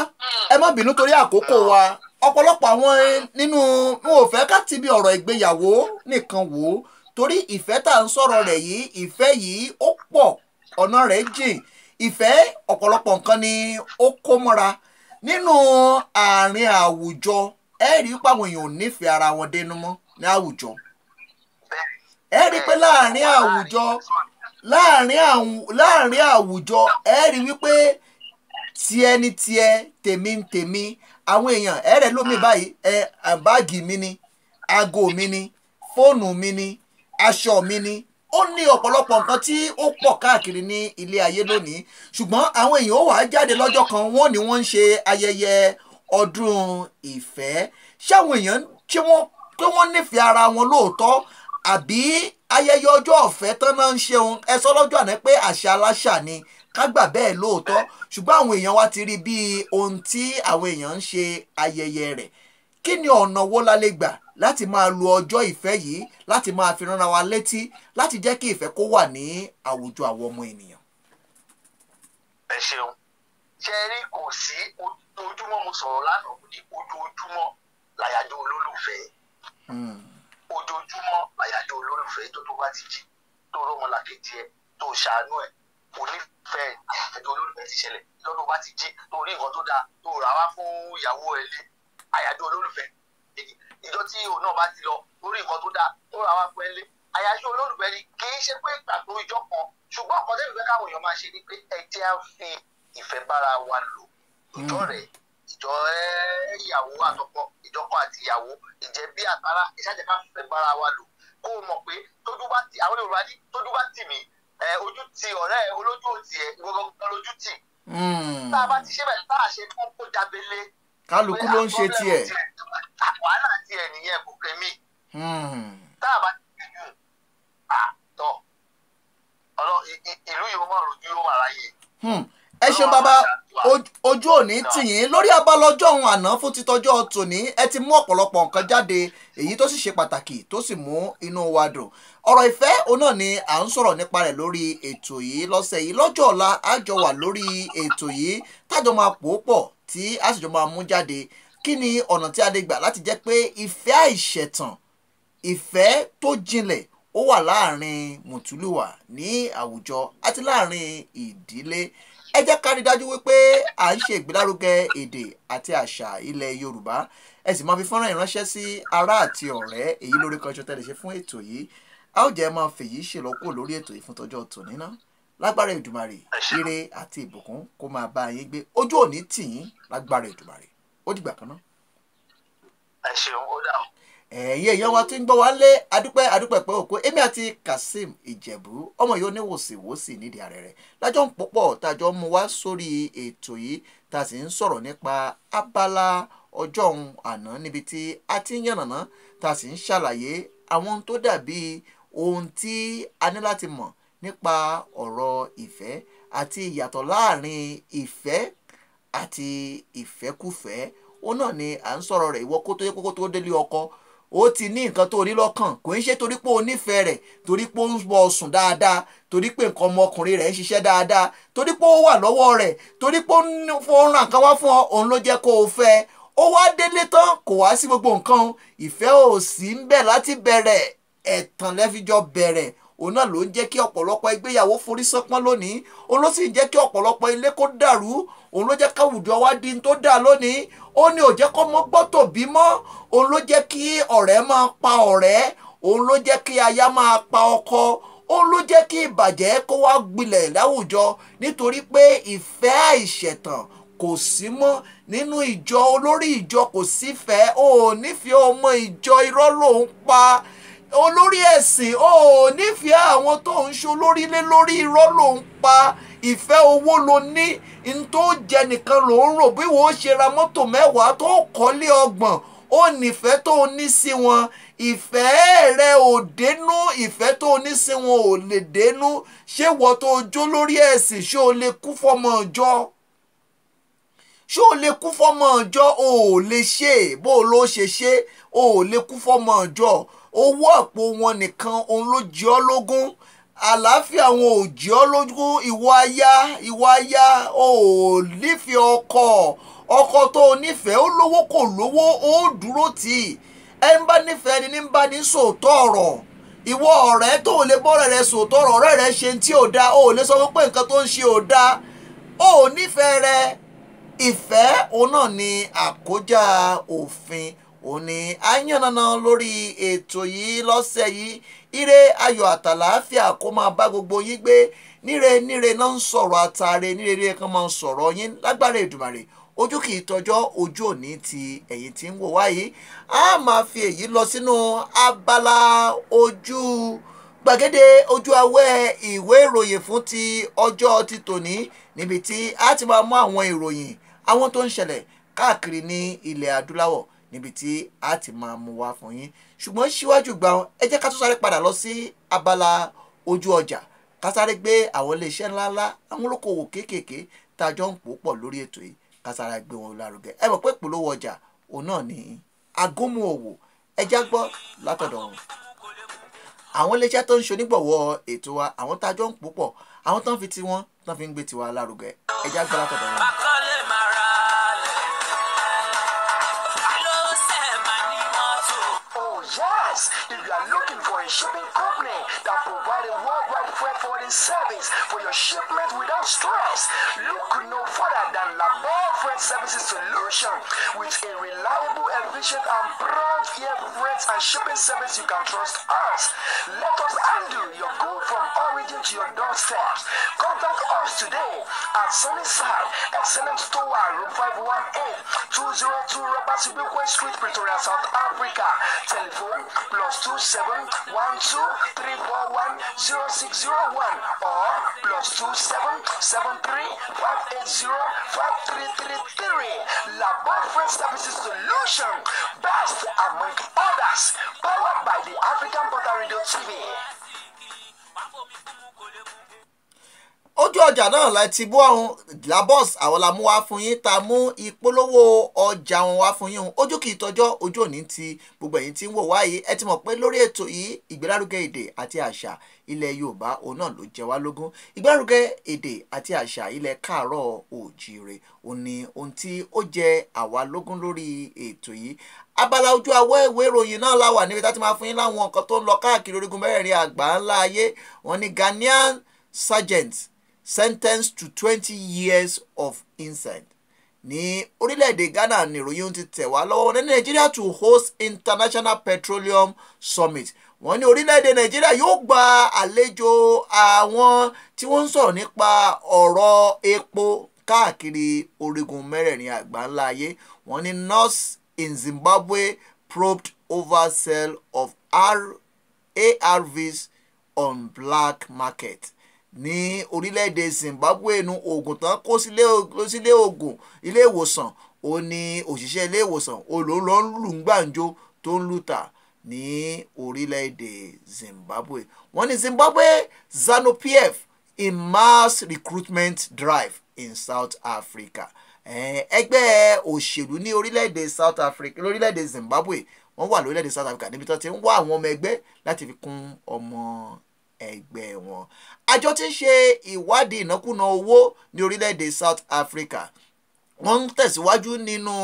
ẹ má bínú torí àkókò wa. Ọ̀pọ̀lọpọ̀ àwọn nínú n ò fẹ́ ká ti bí ọ̀rọ̀ ìgbéyàwó nìkan wò ó. Torí ìfẹ́ tá à ń sọ̀rọ̀ rẹ̀ yìí ìfẹ́ yìí ó pọ̀ ọ̀nà rẹ̀ jìn. Ìfẹ́ ọ̀pọ̀lọpọ̀ nǹkan ni ó kó mọ́ra. Nínú àárín àwùjọ ẹ rí i pé àwọn èèyàn ò nífẹ̀ẹ́ ara wọn dénú mọ́ ní àwùjọ. Ẹ rí i pé láàárín àwùjọ láàárín àwùjọ ẹ rí i wípé tiẹ̀ ní tiẹ̀ tèmi ń tèmi. Àwọn èèyàn ẹ rẹ̀ lómi báyìí ẹ, báàgì mi ni aago mi ni fóònù mi ni aṣọ mi ni. Ó ní ọ̀pọ̀lọpọ̀ nǹkan tí ó pọ̀ káàkiri ní ilé ayé lónìí. Ṣùgbọ́n àwọn èèyàn ó wàá jáde lọ́jọ́ kan wọ́n ní wọ́n ń ṣe ayẹyẹ ọdún ìfẹ́. Ṣé àwọn èèyàn ṣé wọ́n pé wọ́n nífẹ̀ẹ́ ara wọn lóòótọ́ àbí ayẹyẹ ọjọ́ ọ̀fẹ́ tán náà ń ṣe ohun? Ẹ sọ lọ́jọ́ àná pé àṣà aláṣà ni ká gbà bẹ́ẹ̀ lóòótọ́. Ṣùgbọ́n àwọn èèyàn wa ti rí bíi ohun tí àwọn èèyàn ń ṣe ayẹyẹ rẹ̀. Kí ni ọ̀nà wo la lè gbà láti máa lo ọjọ́ ìfẹ́ yìí láti máa fi ránra wa létí láti jẹ́ kí ìfẹ́ kó wà ní àwùjọ àwọn ọmọ ènìyàn. ẹ ṣeun. Ṣe kò sí ojoojúmọ́ mo sọ̀rọ̀ lánàá mo ní ojoojúmọ́ làyájọ́ olólùfẹ́. Hmm. ojoojúmọ́ làyájọ́ olólùfẹ́ tó tó bá ti jí tó rọ́ wọn làkejì ẹ tó ṣàánú ẹ kò nífẹ̀ẹ́ àyájọ́ olólùfẹ́ ti ṣẹlẹ̀. Lọ́dún bá ti jí tó rí nǹkan tó dáa tó rà wá fún ìyàwó ẹ lé. Àyájọ́ olólùfẹ́. Ìjọ tí òun náà bá ti lọ tó rí nǹkan tó dáa tó rà wá fún ẹ lé. Àyájọ́ olólùfẹ́ ni kì í ṣe pé ìgbà tó ìjọ kan. Ṣùgbọ́n nǹkan tẹ́lifíṣẹ́ káwọn èèyàn máa ṣe ni pé ẹ jẹ́ á fi ìfẹ́ bára wa lò ìjọ rẹ̀ ìjọ ẹ ìyàwó àtọkọ ìjọkọ àti ìyàwó ìjẹ bí àtàrà ìṣàjẹ ká fẹ́ bára wa lò kó o mọ̀ pé tójú bá ti àwọn Yorùbá ní tójú bá tì mí ẹ ojú ti ọ̀rẹ́ olójú òtì ẹ gbọgbọgbọ lójú tì Hmm. tá a bá ti ṣe bẹ́ẹ̀ tá a ṣe kó kó jábélé kálukú ló ń ṣe tiẹ̀. wàhálà tiẹ̀ nìyẹn kò kẹ́mí Hmm. tá a bá ti gbìyànjú àtọ̀ ọlọ ìlú yìí ó mọ̀ rojú yóò wà láyé. Hmm. ẹ ṣeun bàbá ojú òní tìyín lórí abalọjọ́ ohun àná fún títọ́jọ́ tòní ẹ ti mú ọ̀pọ̀lọpọ̀ nǹkan jáde èyí tó sì ṣe pàtàkì tó sì mú inú wa dùn. Ọ̀rọ̀ ìfẹ́ òun náà ni à ń sọ̀rọ̀ nípa rẹ̀ lórí ètò yìí. Lọ́sẹ̀ yìí lọ́jọ́ ọ̀la á jọ wà lórí ètò yìí. Tájọ máa pò ó pọ̀ tí a sì jọ máa mú jáde. Kí ni ọ̀nà tí a lè gbà láti jẹ́ pé ìfẹ́ àìṣẹ̀tàn ìfẹ́ tó jinlẹ̀ ó wà láàárín mùtúlùwà ní àwùjọ àti láàárín ìdílé ẹ jẹ́ ká rí dájú wípé à ń ṣe ìgbélárugẹ èdè àti àṣà ilẹ̀ yorùbá. Ẹ sì máa fi fọ́nrán ìránṣẹ́ sí ará àti ọ̀rẹ́ èyí lórí kan ṣọtẹ́ lè ṣe fún ètò yìí. A ó jẹ́ máa fèyí ṣèlọ́kù lórí ètò yìí fún tọjọ́ tòní ná lágbára ìdùmarè ire àti ìbùkún kó máa bá yín gbé. Ojú òní tì yín lágbára ìdùmarè ó dìgbà kan náà. Ẹ ṣeun ó dà ẹ̀yin èèyàn wa tí ń gbọ́ wá lé adúpẹ́ adúpẹ́ pé òkú èmi àti kazeem ìjẹ̀bú ọmọ yìí ó ní wòsíwòsí nídìí ààrẹ rẹ̀. Lájọ́ ń púpọ̀ tájọ́ mú wá sórí ètò yìí tá a sì ń sọ̀rọ̀ nípa abala ọjọ́ òun àná níbi tí a ti ń yànnàná tá a sì ń ṣàlàyé àwọn tó dàbí ohun tí a ní láti mọ̀ nípa ọ̀rọ̀ ìfẹ́ àti ìyàtọ̀ láàárín ìfẹ́ àti ìfẹ́kùfẹ́ ó náà ni à ń sọ̀rọ̀ rẹ̀. Ìwọ kó yẹ kókó tó délé ọkọ ó ti ní nǹkan tó ní lọ́kàn. Kò ń ṣe torí pé o nífẹ̀ẹ́ rẹ̀ torí pé ó ń bọ̀ sùn dáadáa torí pé nǹkan ọmọkùnrin rẹ̀ ń ṣiṣẹ́ dáadáa torí pé ó wà lọ́wọ́ rẹ̀ torí pé ó ń ràn kan wá fún ọ òun ló jẹ́ kó o fẹ́. Ó wá délé tán kò wá sí gbogbo nǹkan. Ìfẹ́ ò sí ń bẹ̀ láti bẹ̀rẹ̀. Ẹ̀tàn lẹ́fíjọ́ bẹ̀rẹ̀ òun náà ló ń jẹ́ kí ọ̀pọ̀lọpọ̀ ìgbéyàwó forí sánpọ́n lónìí. Òun ló sì ń jẹ́ kí ọ̀pọ̀lọpọ̀ ilé kó dàrú. Òun ló jẹ́ káwùjọ wá di tó dà lónìí. Ó ní ò jẹ́ kó mọ́ gbọ́ tòbí mọ́. Òun ló jẹ́ kí ọ̀rẹ́ máa pa ọ̀rẹ́. Òun ló jẹ́ kí aya máa pa ọkọ. Òun ló jẹ́ kí ìbàjẹ́ kó wá gbilẹ̀ láwùjọ nítorí pé ìfẹ́ àìṣẹ̀tàn kò sí mọ́. Nínú ìjọ olórí ìjọ kò sífẹ̀ẹ́ ò nífẹ̀ẹ́ ọmọ ìjọ irọ́ lòún pa olórí ẹ̀sìn ò nífẹ̀ẹ́ àwọn tó ń ṣe olórí lé lórí irọ́ ló ń pa ìfẹ́ owó ló ní n tó jẹ nìkan ló ń rò bí wọ́n ṣe ra mọ́tò mẹ́wàá tó kọ́lé ọgbọ̀n ó nífẹ̀ẹ́ tó ní sí wọn ìfẹ́ rẹ ò dénú ìfẹ́ tó ní sí wọn ò lè dénú ṣé wọ́n tó jó lórí ẹ̀sìn ṣé o lè kú fọmọ ọjọ́ ṣé o lè kú fọmọ ọjọ́ o ò lè ṣe bó o ló ṣe ṣe o ò lè kú fọmọ ọjọ́ owó àpò wọn nìkan òun ló jẹ ọ́ lógún. Àlàáfíà wọn ò jẹ ọ́ lógún. Ìwọ aya ìwọ aya ò nífẹ̀ẹ́ ọkọ. Ọkọ tó o nífẹ̀ẹ́ ó lówó kò lówó ó dúró tì í. Ẹ ń bá nífẹ̀ẹ́ ni ní ń bá ní sòótọ́ ọ̀rọ̀. Ìwọ ọ̀rẹ́ tó o lè bọ́rẹ̀ rẹ sòótọ́ ọ̀rọ̀ ọ̀rẹ́ rẹ ṣe tí ò dáa o ò lè sọ pé nǹkan tó ń ṣe ò dáa o ò nífẹ̀ẹ́ rẹ. Ìfẹ́ òun náà ni àkójá òfin òun ni a yànnàná lórí ètò yìí lọ́sẹ̀ yìí. Ire ayọ̀ àtàlàáfíà kó máa bá gbogbo yín gbé. Níre níre náà ń sọ̀rọ̀ àtàrẹ níre níre kan máa ń sọ̀rọ̀ yín lágbára Èdùmàrè. Ojú kì í tọjọ́ ojú òní ti ẹ̀yìn tí ń wò wáyé. A máa fi èyí lọ sínú abala ojú gbàgede ojú awẹ́ ìwé ìròyìn fún ti ọjọ́ ti tòní níbi tí a ti máa mú àwọn ìròyìn àwọn tó ń ṣẹlẹ̀ káàkiri ní ilẹ̀ adúláwọ̀ níbi tí a ti máa mú wá fún yín. Ṣùgbọ́n síwájú gbà wọn ẹ jẹ́ ká tún sáré padà lọ sí abala ojú ọjà. Ká sáré gbé àwọn iléeṣẹ́ ńláńlá àwọn olókoòwò kéékèèké tá a jọ ń pò pọ̀ lórí ètò yìí. Ká sáré gbé wọn lárugẹ. Ẹ mọ̀ pé ìpolówó ọjà òun náà ní agómù òwò. Ẹ já gbọ́ látọ̀dọ̀ wọn. Àwọn iléeṣẹ́ tó ń ṣonígbọ̀wọ́ ètò wa àwọn tá a jọ ń pò pọ̀ àwọn tó ń fi tiwọn tó ń fi ń gbé tiwa lárugẹ. Ẹ já gbọ́ látọ̀dọ̀ wọn. Yes! If you are looking for a shipping company that provide a worldwide freight forwarding service for your shipment without stress, look no further than Labor freight services solution with a reliable, efficient, and prompt air freight and shipping service you can trust us. Let us handle your origin to your doorstep. Contact us today at Sunnyside, Excellent Store, Room 518, 202 Robert Sibukwe Street, Pretoria, South Africa. Telephone plus 27 12 341 0601 or plus 27 73 580 5333. Labor Freight Services Solution, best among others, powered by the African Portal Radio TV. Ojú ọjà náà la ti bú àwọn labos àwọn la mú wá fún yín ta mú ìpolówó ọjà wọn wá fún yín. Ojú kì í tọjọ́ ojú òní ti gbogbo ẹ̀yin tí ń wò wáyé. Ẹ ti mọ̀ pé lórí ètò yìí ìgbélárugẹ èdè àti àṣà ilẹ̀ yorùbá òun náà ló jẹ wá lógún. Ìgbélárugẹ èdè àti àṣà ilẹ̀ káàárọ̀ òjìrè òun ni ohun tí ó jẹ àwa lógún lórí ètò yìí. Abala ojú awẹ́ ìwé ìròyìn náà láwà níbi tá ti máa fún yín láwọn nǹkan tó ń lọ káàkiri orígun mẹ́rẹ̀ẹ̀rin àgbà ńlá ayé. Wọn ni ghanaian sergeant sentenced to twenty years of inside. Ní orílẹ̀-èdè ghana ní ìròyìn ti tẹ̀ wá lọ́wọ́. Ní nàìjíríà to host international petroleum summit. Wọ́n ní orílẹ̀-èdè nàìjíríà yóò gba àlejò àwọn tí wọ́n ń sọ̀rọ̀ nípa ọ̀rọ̀ epo káàkiri orígun mẹ́rẹ̀ẹ̀rin àgbáńlá ayé. Wọ́n ní nurse in zimbabwe probed over sale of arvs on black market ní orílẹ̀-èdè zimbabwe nu oògùn tán kó sílé oògùn ilé ìwòsàn. Ó ní òṣìṣẹ́ ilé ìwòsàn olóńlọ́ ń lù ń gbàǹjo tó ń lùtà ní orílẹ̀-èdè zimbabwe. Wọ́n ní zimbabwe zanu-pf in mass recruitment drive in south africa. Ẹgbẹ́ òṣèlú ní orílẹ̀-èdè south africa lórílẹ̀-èdè zimbabwe wọ́n wà lórílẹ̀-èdè south africa níbi tó ti ń wá àwọn ọmọ ẹgbẹ́ láti fi kún ọmọ ẹgbẹ́ wọn. Àjọ tí ń ṣe ìwádìí ìnákúnà owó ní orílẹ̀-èdè south africa wọ́n ń tẹ̀síwájú nínú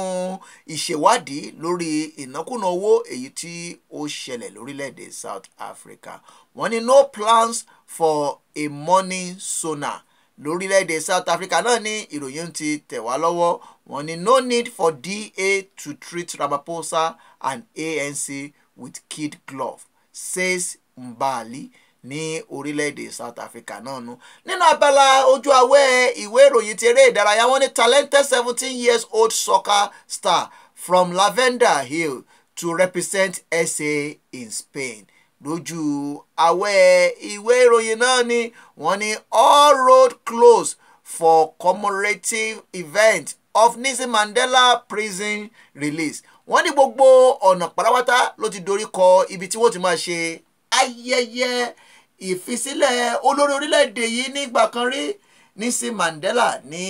ìṣèwádìí lórí ìnákúnà owó èyí tí ó ṣẹlẹ̀ lórílẹ̀-èdè south africa. Wọ́n ní no plans for a money sonar lórílẹ̀‐èdè south africa. Náà ní ìròyìn ti tẹ̀ wá lọ́wọ́. Wọn ní no need for da to treat ramaphosa and anc with kid glove says mbali ní orílẹ̀‐èdè south africa náà nu nínú abala ojú awẹ́ ìwé ìròyìn ti eré ìdárayá wọn ní talented seventeen years old soccer star from lavender hill to represent sa in spain. Lójú àwẹ̀ ìwé ìròyìn náà ni wọ́n ní all road closed for commemorative event of Nelson Mandela prison release. Wọ́n ní gbogbo ọ̀nà pátápátá ló ti dorí kọ ibi tí wọ́n ti máa ṣe ayẹyẹ ìfisílẹ̀ olórí orílẹ̀-èdè yìí nígbà kan rí Nelson Mandela ní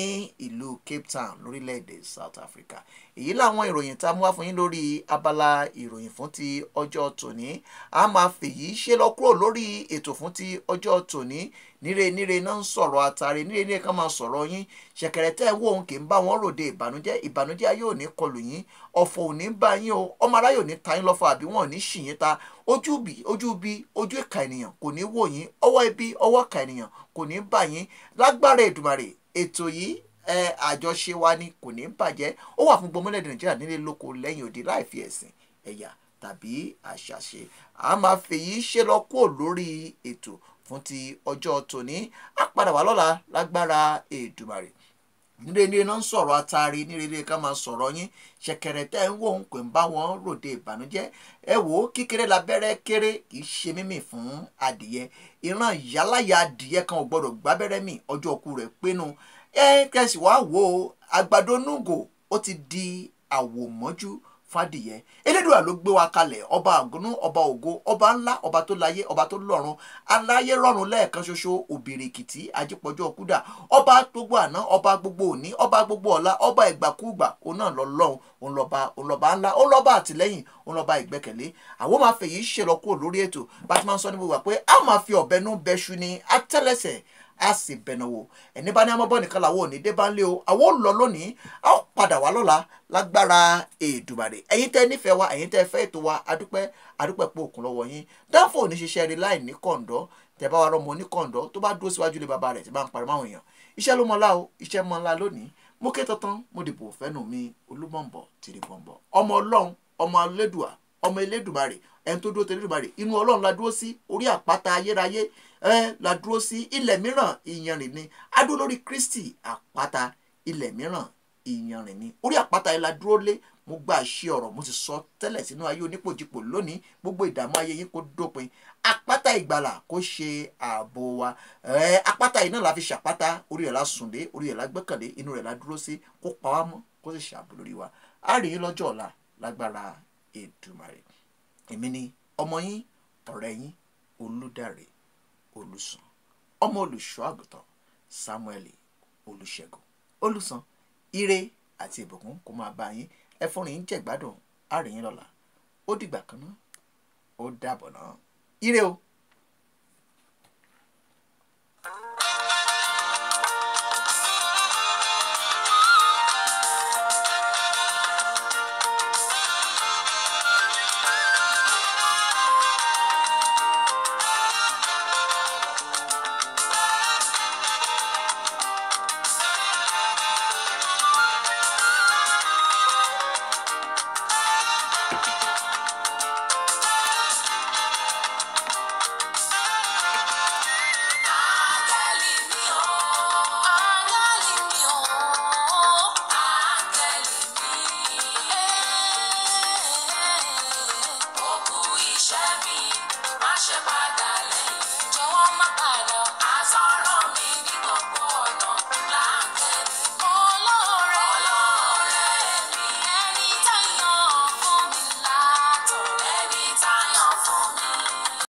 ìlú Cape Town lórílẹ̀-èdè South Africa. Èyí làwọn ìròyìn tá a mú wá fún yín lórí abala ìròyìn fún ti ọjọ́ tòní. A máa fèyí ṣe lọ kúrò lórí ètò fún ti ọjọ́ tòní níre níre náà ń sọ̀rọ̀ àtàrí. Níre níre kan máa sọ̀rọ̀ yín. Ṣẹ̀kẹ̀rẹ̀ tẹ́ wò òun kì í bá wọn ròde ìbànújẹ́. Ìbànújẹ́ ayé ò ní kọlù yín. Ọ̀fọ̀ ò ní bá yín o. Ọmọ aráyò ní ta yín lọ́fọ̀ àbí wọn ò ní ṣì yín ta. Ojú bí ojú bí ojú ìka ènìyàn kò ní wò yín. Ọwọ́ ibi ọwọ́ ìka ènìyàn kò ní bá yín. Lágbára Èdùmàrè ètò yìí àjọṣe wa ni kò ní bàjẹ́. Ó wà fún gbọmọlẹ̀ nàìjíríà nílé lóko lẹ́yìn òde láì ẹ̀sìn ẹ̀yà tàbí àṣà ṣe a máa fèyí ṣe lọ kúrò lórí ètò fún ti ọjọ́ tòní. Á padà wá lọ́la lágbára Èdùmàrè. Nílé náà ń sọ̀rọ̀ atari nílé ká máa sọ̀rọ̀ yín. Ṣẹ̀kẹ̀rẹ̀ tẹ́ ń wò ń pè ń bá wọn ròde ìbànújẹ́. Ẹ wò ó kékeré labẹ́rẹ́ kéré kì í ṣe mímì fún adìyẹ. Ìran ìyáláyà adìyẹ kan ò gbọdọ̀ gbábẹ́rẹ́ mì. Ọjọ́ òkú rẹ̀ pinnu ẹ kẹsì wá wò ó àgbàdo núgò ó ti di àwòmọ́jú fàdìyẹ. Elédùà ló gbé wa kalẹ̀ ọba àgúnú ọba ògo ọba ńlá ọba tó láyé ọba tó lọ́run. Aláyé rọ̀run lẹ́ẹ̀kan ṣoṣo òbìrìkìtì ajípọ̀jọ́ kúdà. Ọba gbogbo àná ọba gbogbo òní ọba gbogbo ọ̀la ọba ìgbàkúgbà òun náà lọ lọ́hùn òun lọ́ba òun lọ́ba ńlá òun lọ́ba àtìlẹ́yìn òun lọ́ba ìgbẹ́kẹ̀lé. Àwọn máa fèyí ṣe lọ kúrò lórí ètò. Bá ti máa ń sọ ní gbogbo pé a máa a sì bẹ̀nà wò. Ẹni bá ní amọ́bọ́ nìkan làwọn ò ní dé bá ń lé o. Àwọn ò lọ lónìí a ó padà wá lọ́la lágbára Èdùmàrè. Ẹ̀yin tẹ́ nífẹ̀ẹ́ wa ẹ̀yin tẹ́ fẹ́ ètò wa adúpẹ́ adúpẹ́ pé òkun lọ́wọ́ yín. Dáńfò ní ṣiṣẹ́ rí láì ní kọ̀ǹdọ́. Tẹ́ bá wa rọ́mọ ní kọ̀ǹdọ́ tó bá dúró síwájú lé bàbá rẹ̀ tí bá ń parí máwọn èèyàn. Iṣẹ́ ló mọ́lá o iṣẹ́ mọ́lá lónìí. Mo ké tantan mo dìbò fẹ́nu mi olúbọ̀nbọ̀ tìrìbọ̀nbọ̀ ọmọ ọlọ́run ọmọ elédùà ọmọ elédùmarè ẹni tó dúró tẹlẹ́dùmarè inú ọlọ́run la dúró sí orí àpáta ayérayé ẹ la dúró sí ilẹ̀ mìíràn ìyanrìn ni. A dúró lórí kristi àpáta ilẹ̀ mìíràn ìyanrìn ni. Orí àpáta yìí la dúró lé. Mo gba àṣẹ ọ̀rọ̀ mo sì sọ tẹ́lẹ̀ sínú ayé onípòjìpò lónìí. Gbogbo ìdààmú ayé yín kó dópin. Àpáta ìgbàlà kó ṣe ààbò wa. Ẹ àpáta yìí náà la fi ṣàpáta. Orí rẹ̀ la sùn dé orí rẹ̀ la gbẹ́kànlé inú rẹ̀ la dúró sí. Kó pa wá mọ́ kó sì ṣààbò lórí wa. A rí yín lọ́jọ́ ọ̀la lágbára Èdùmàrè èmi ni ọmọ yín ọ̀rẹ́ yín Olúdáre Olùsàn ọmọ olùṣọ́ àgùntàn Samuel Olùṣègùn Olùsàn ire àti ìbùkún kó máa bá yín. Ẹ fúnrin yín jẹ̀gbádùn a rí yín lọ́la. Ó dìgbà kan náà ó dàbọ̀ náà ire o.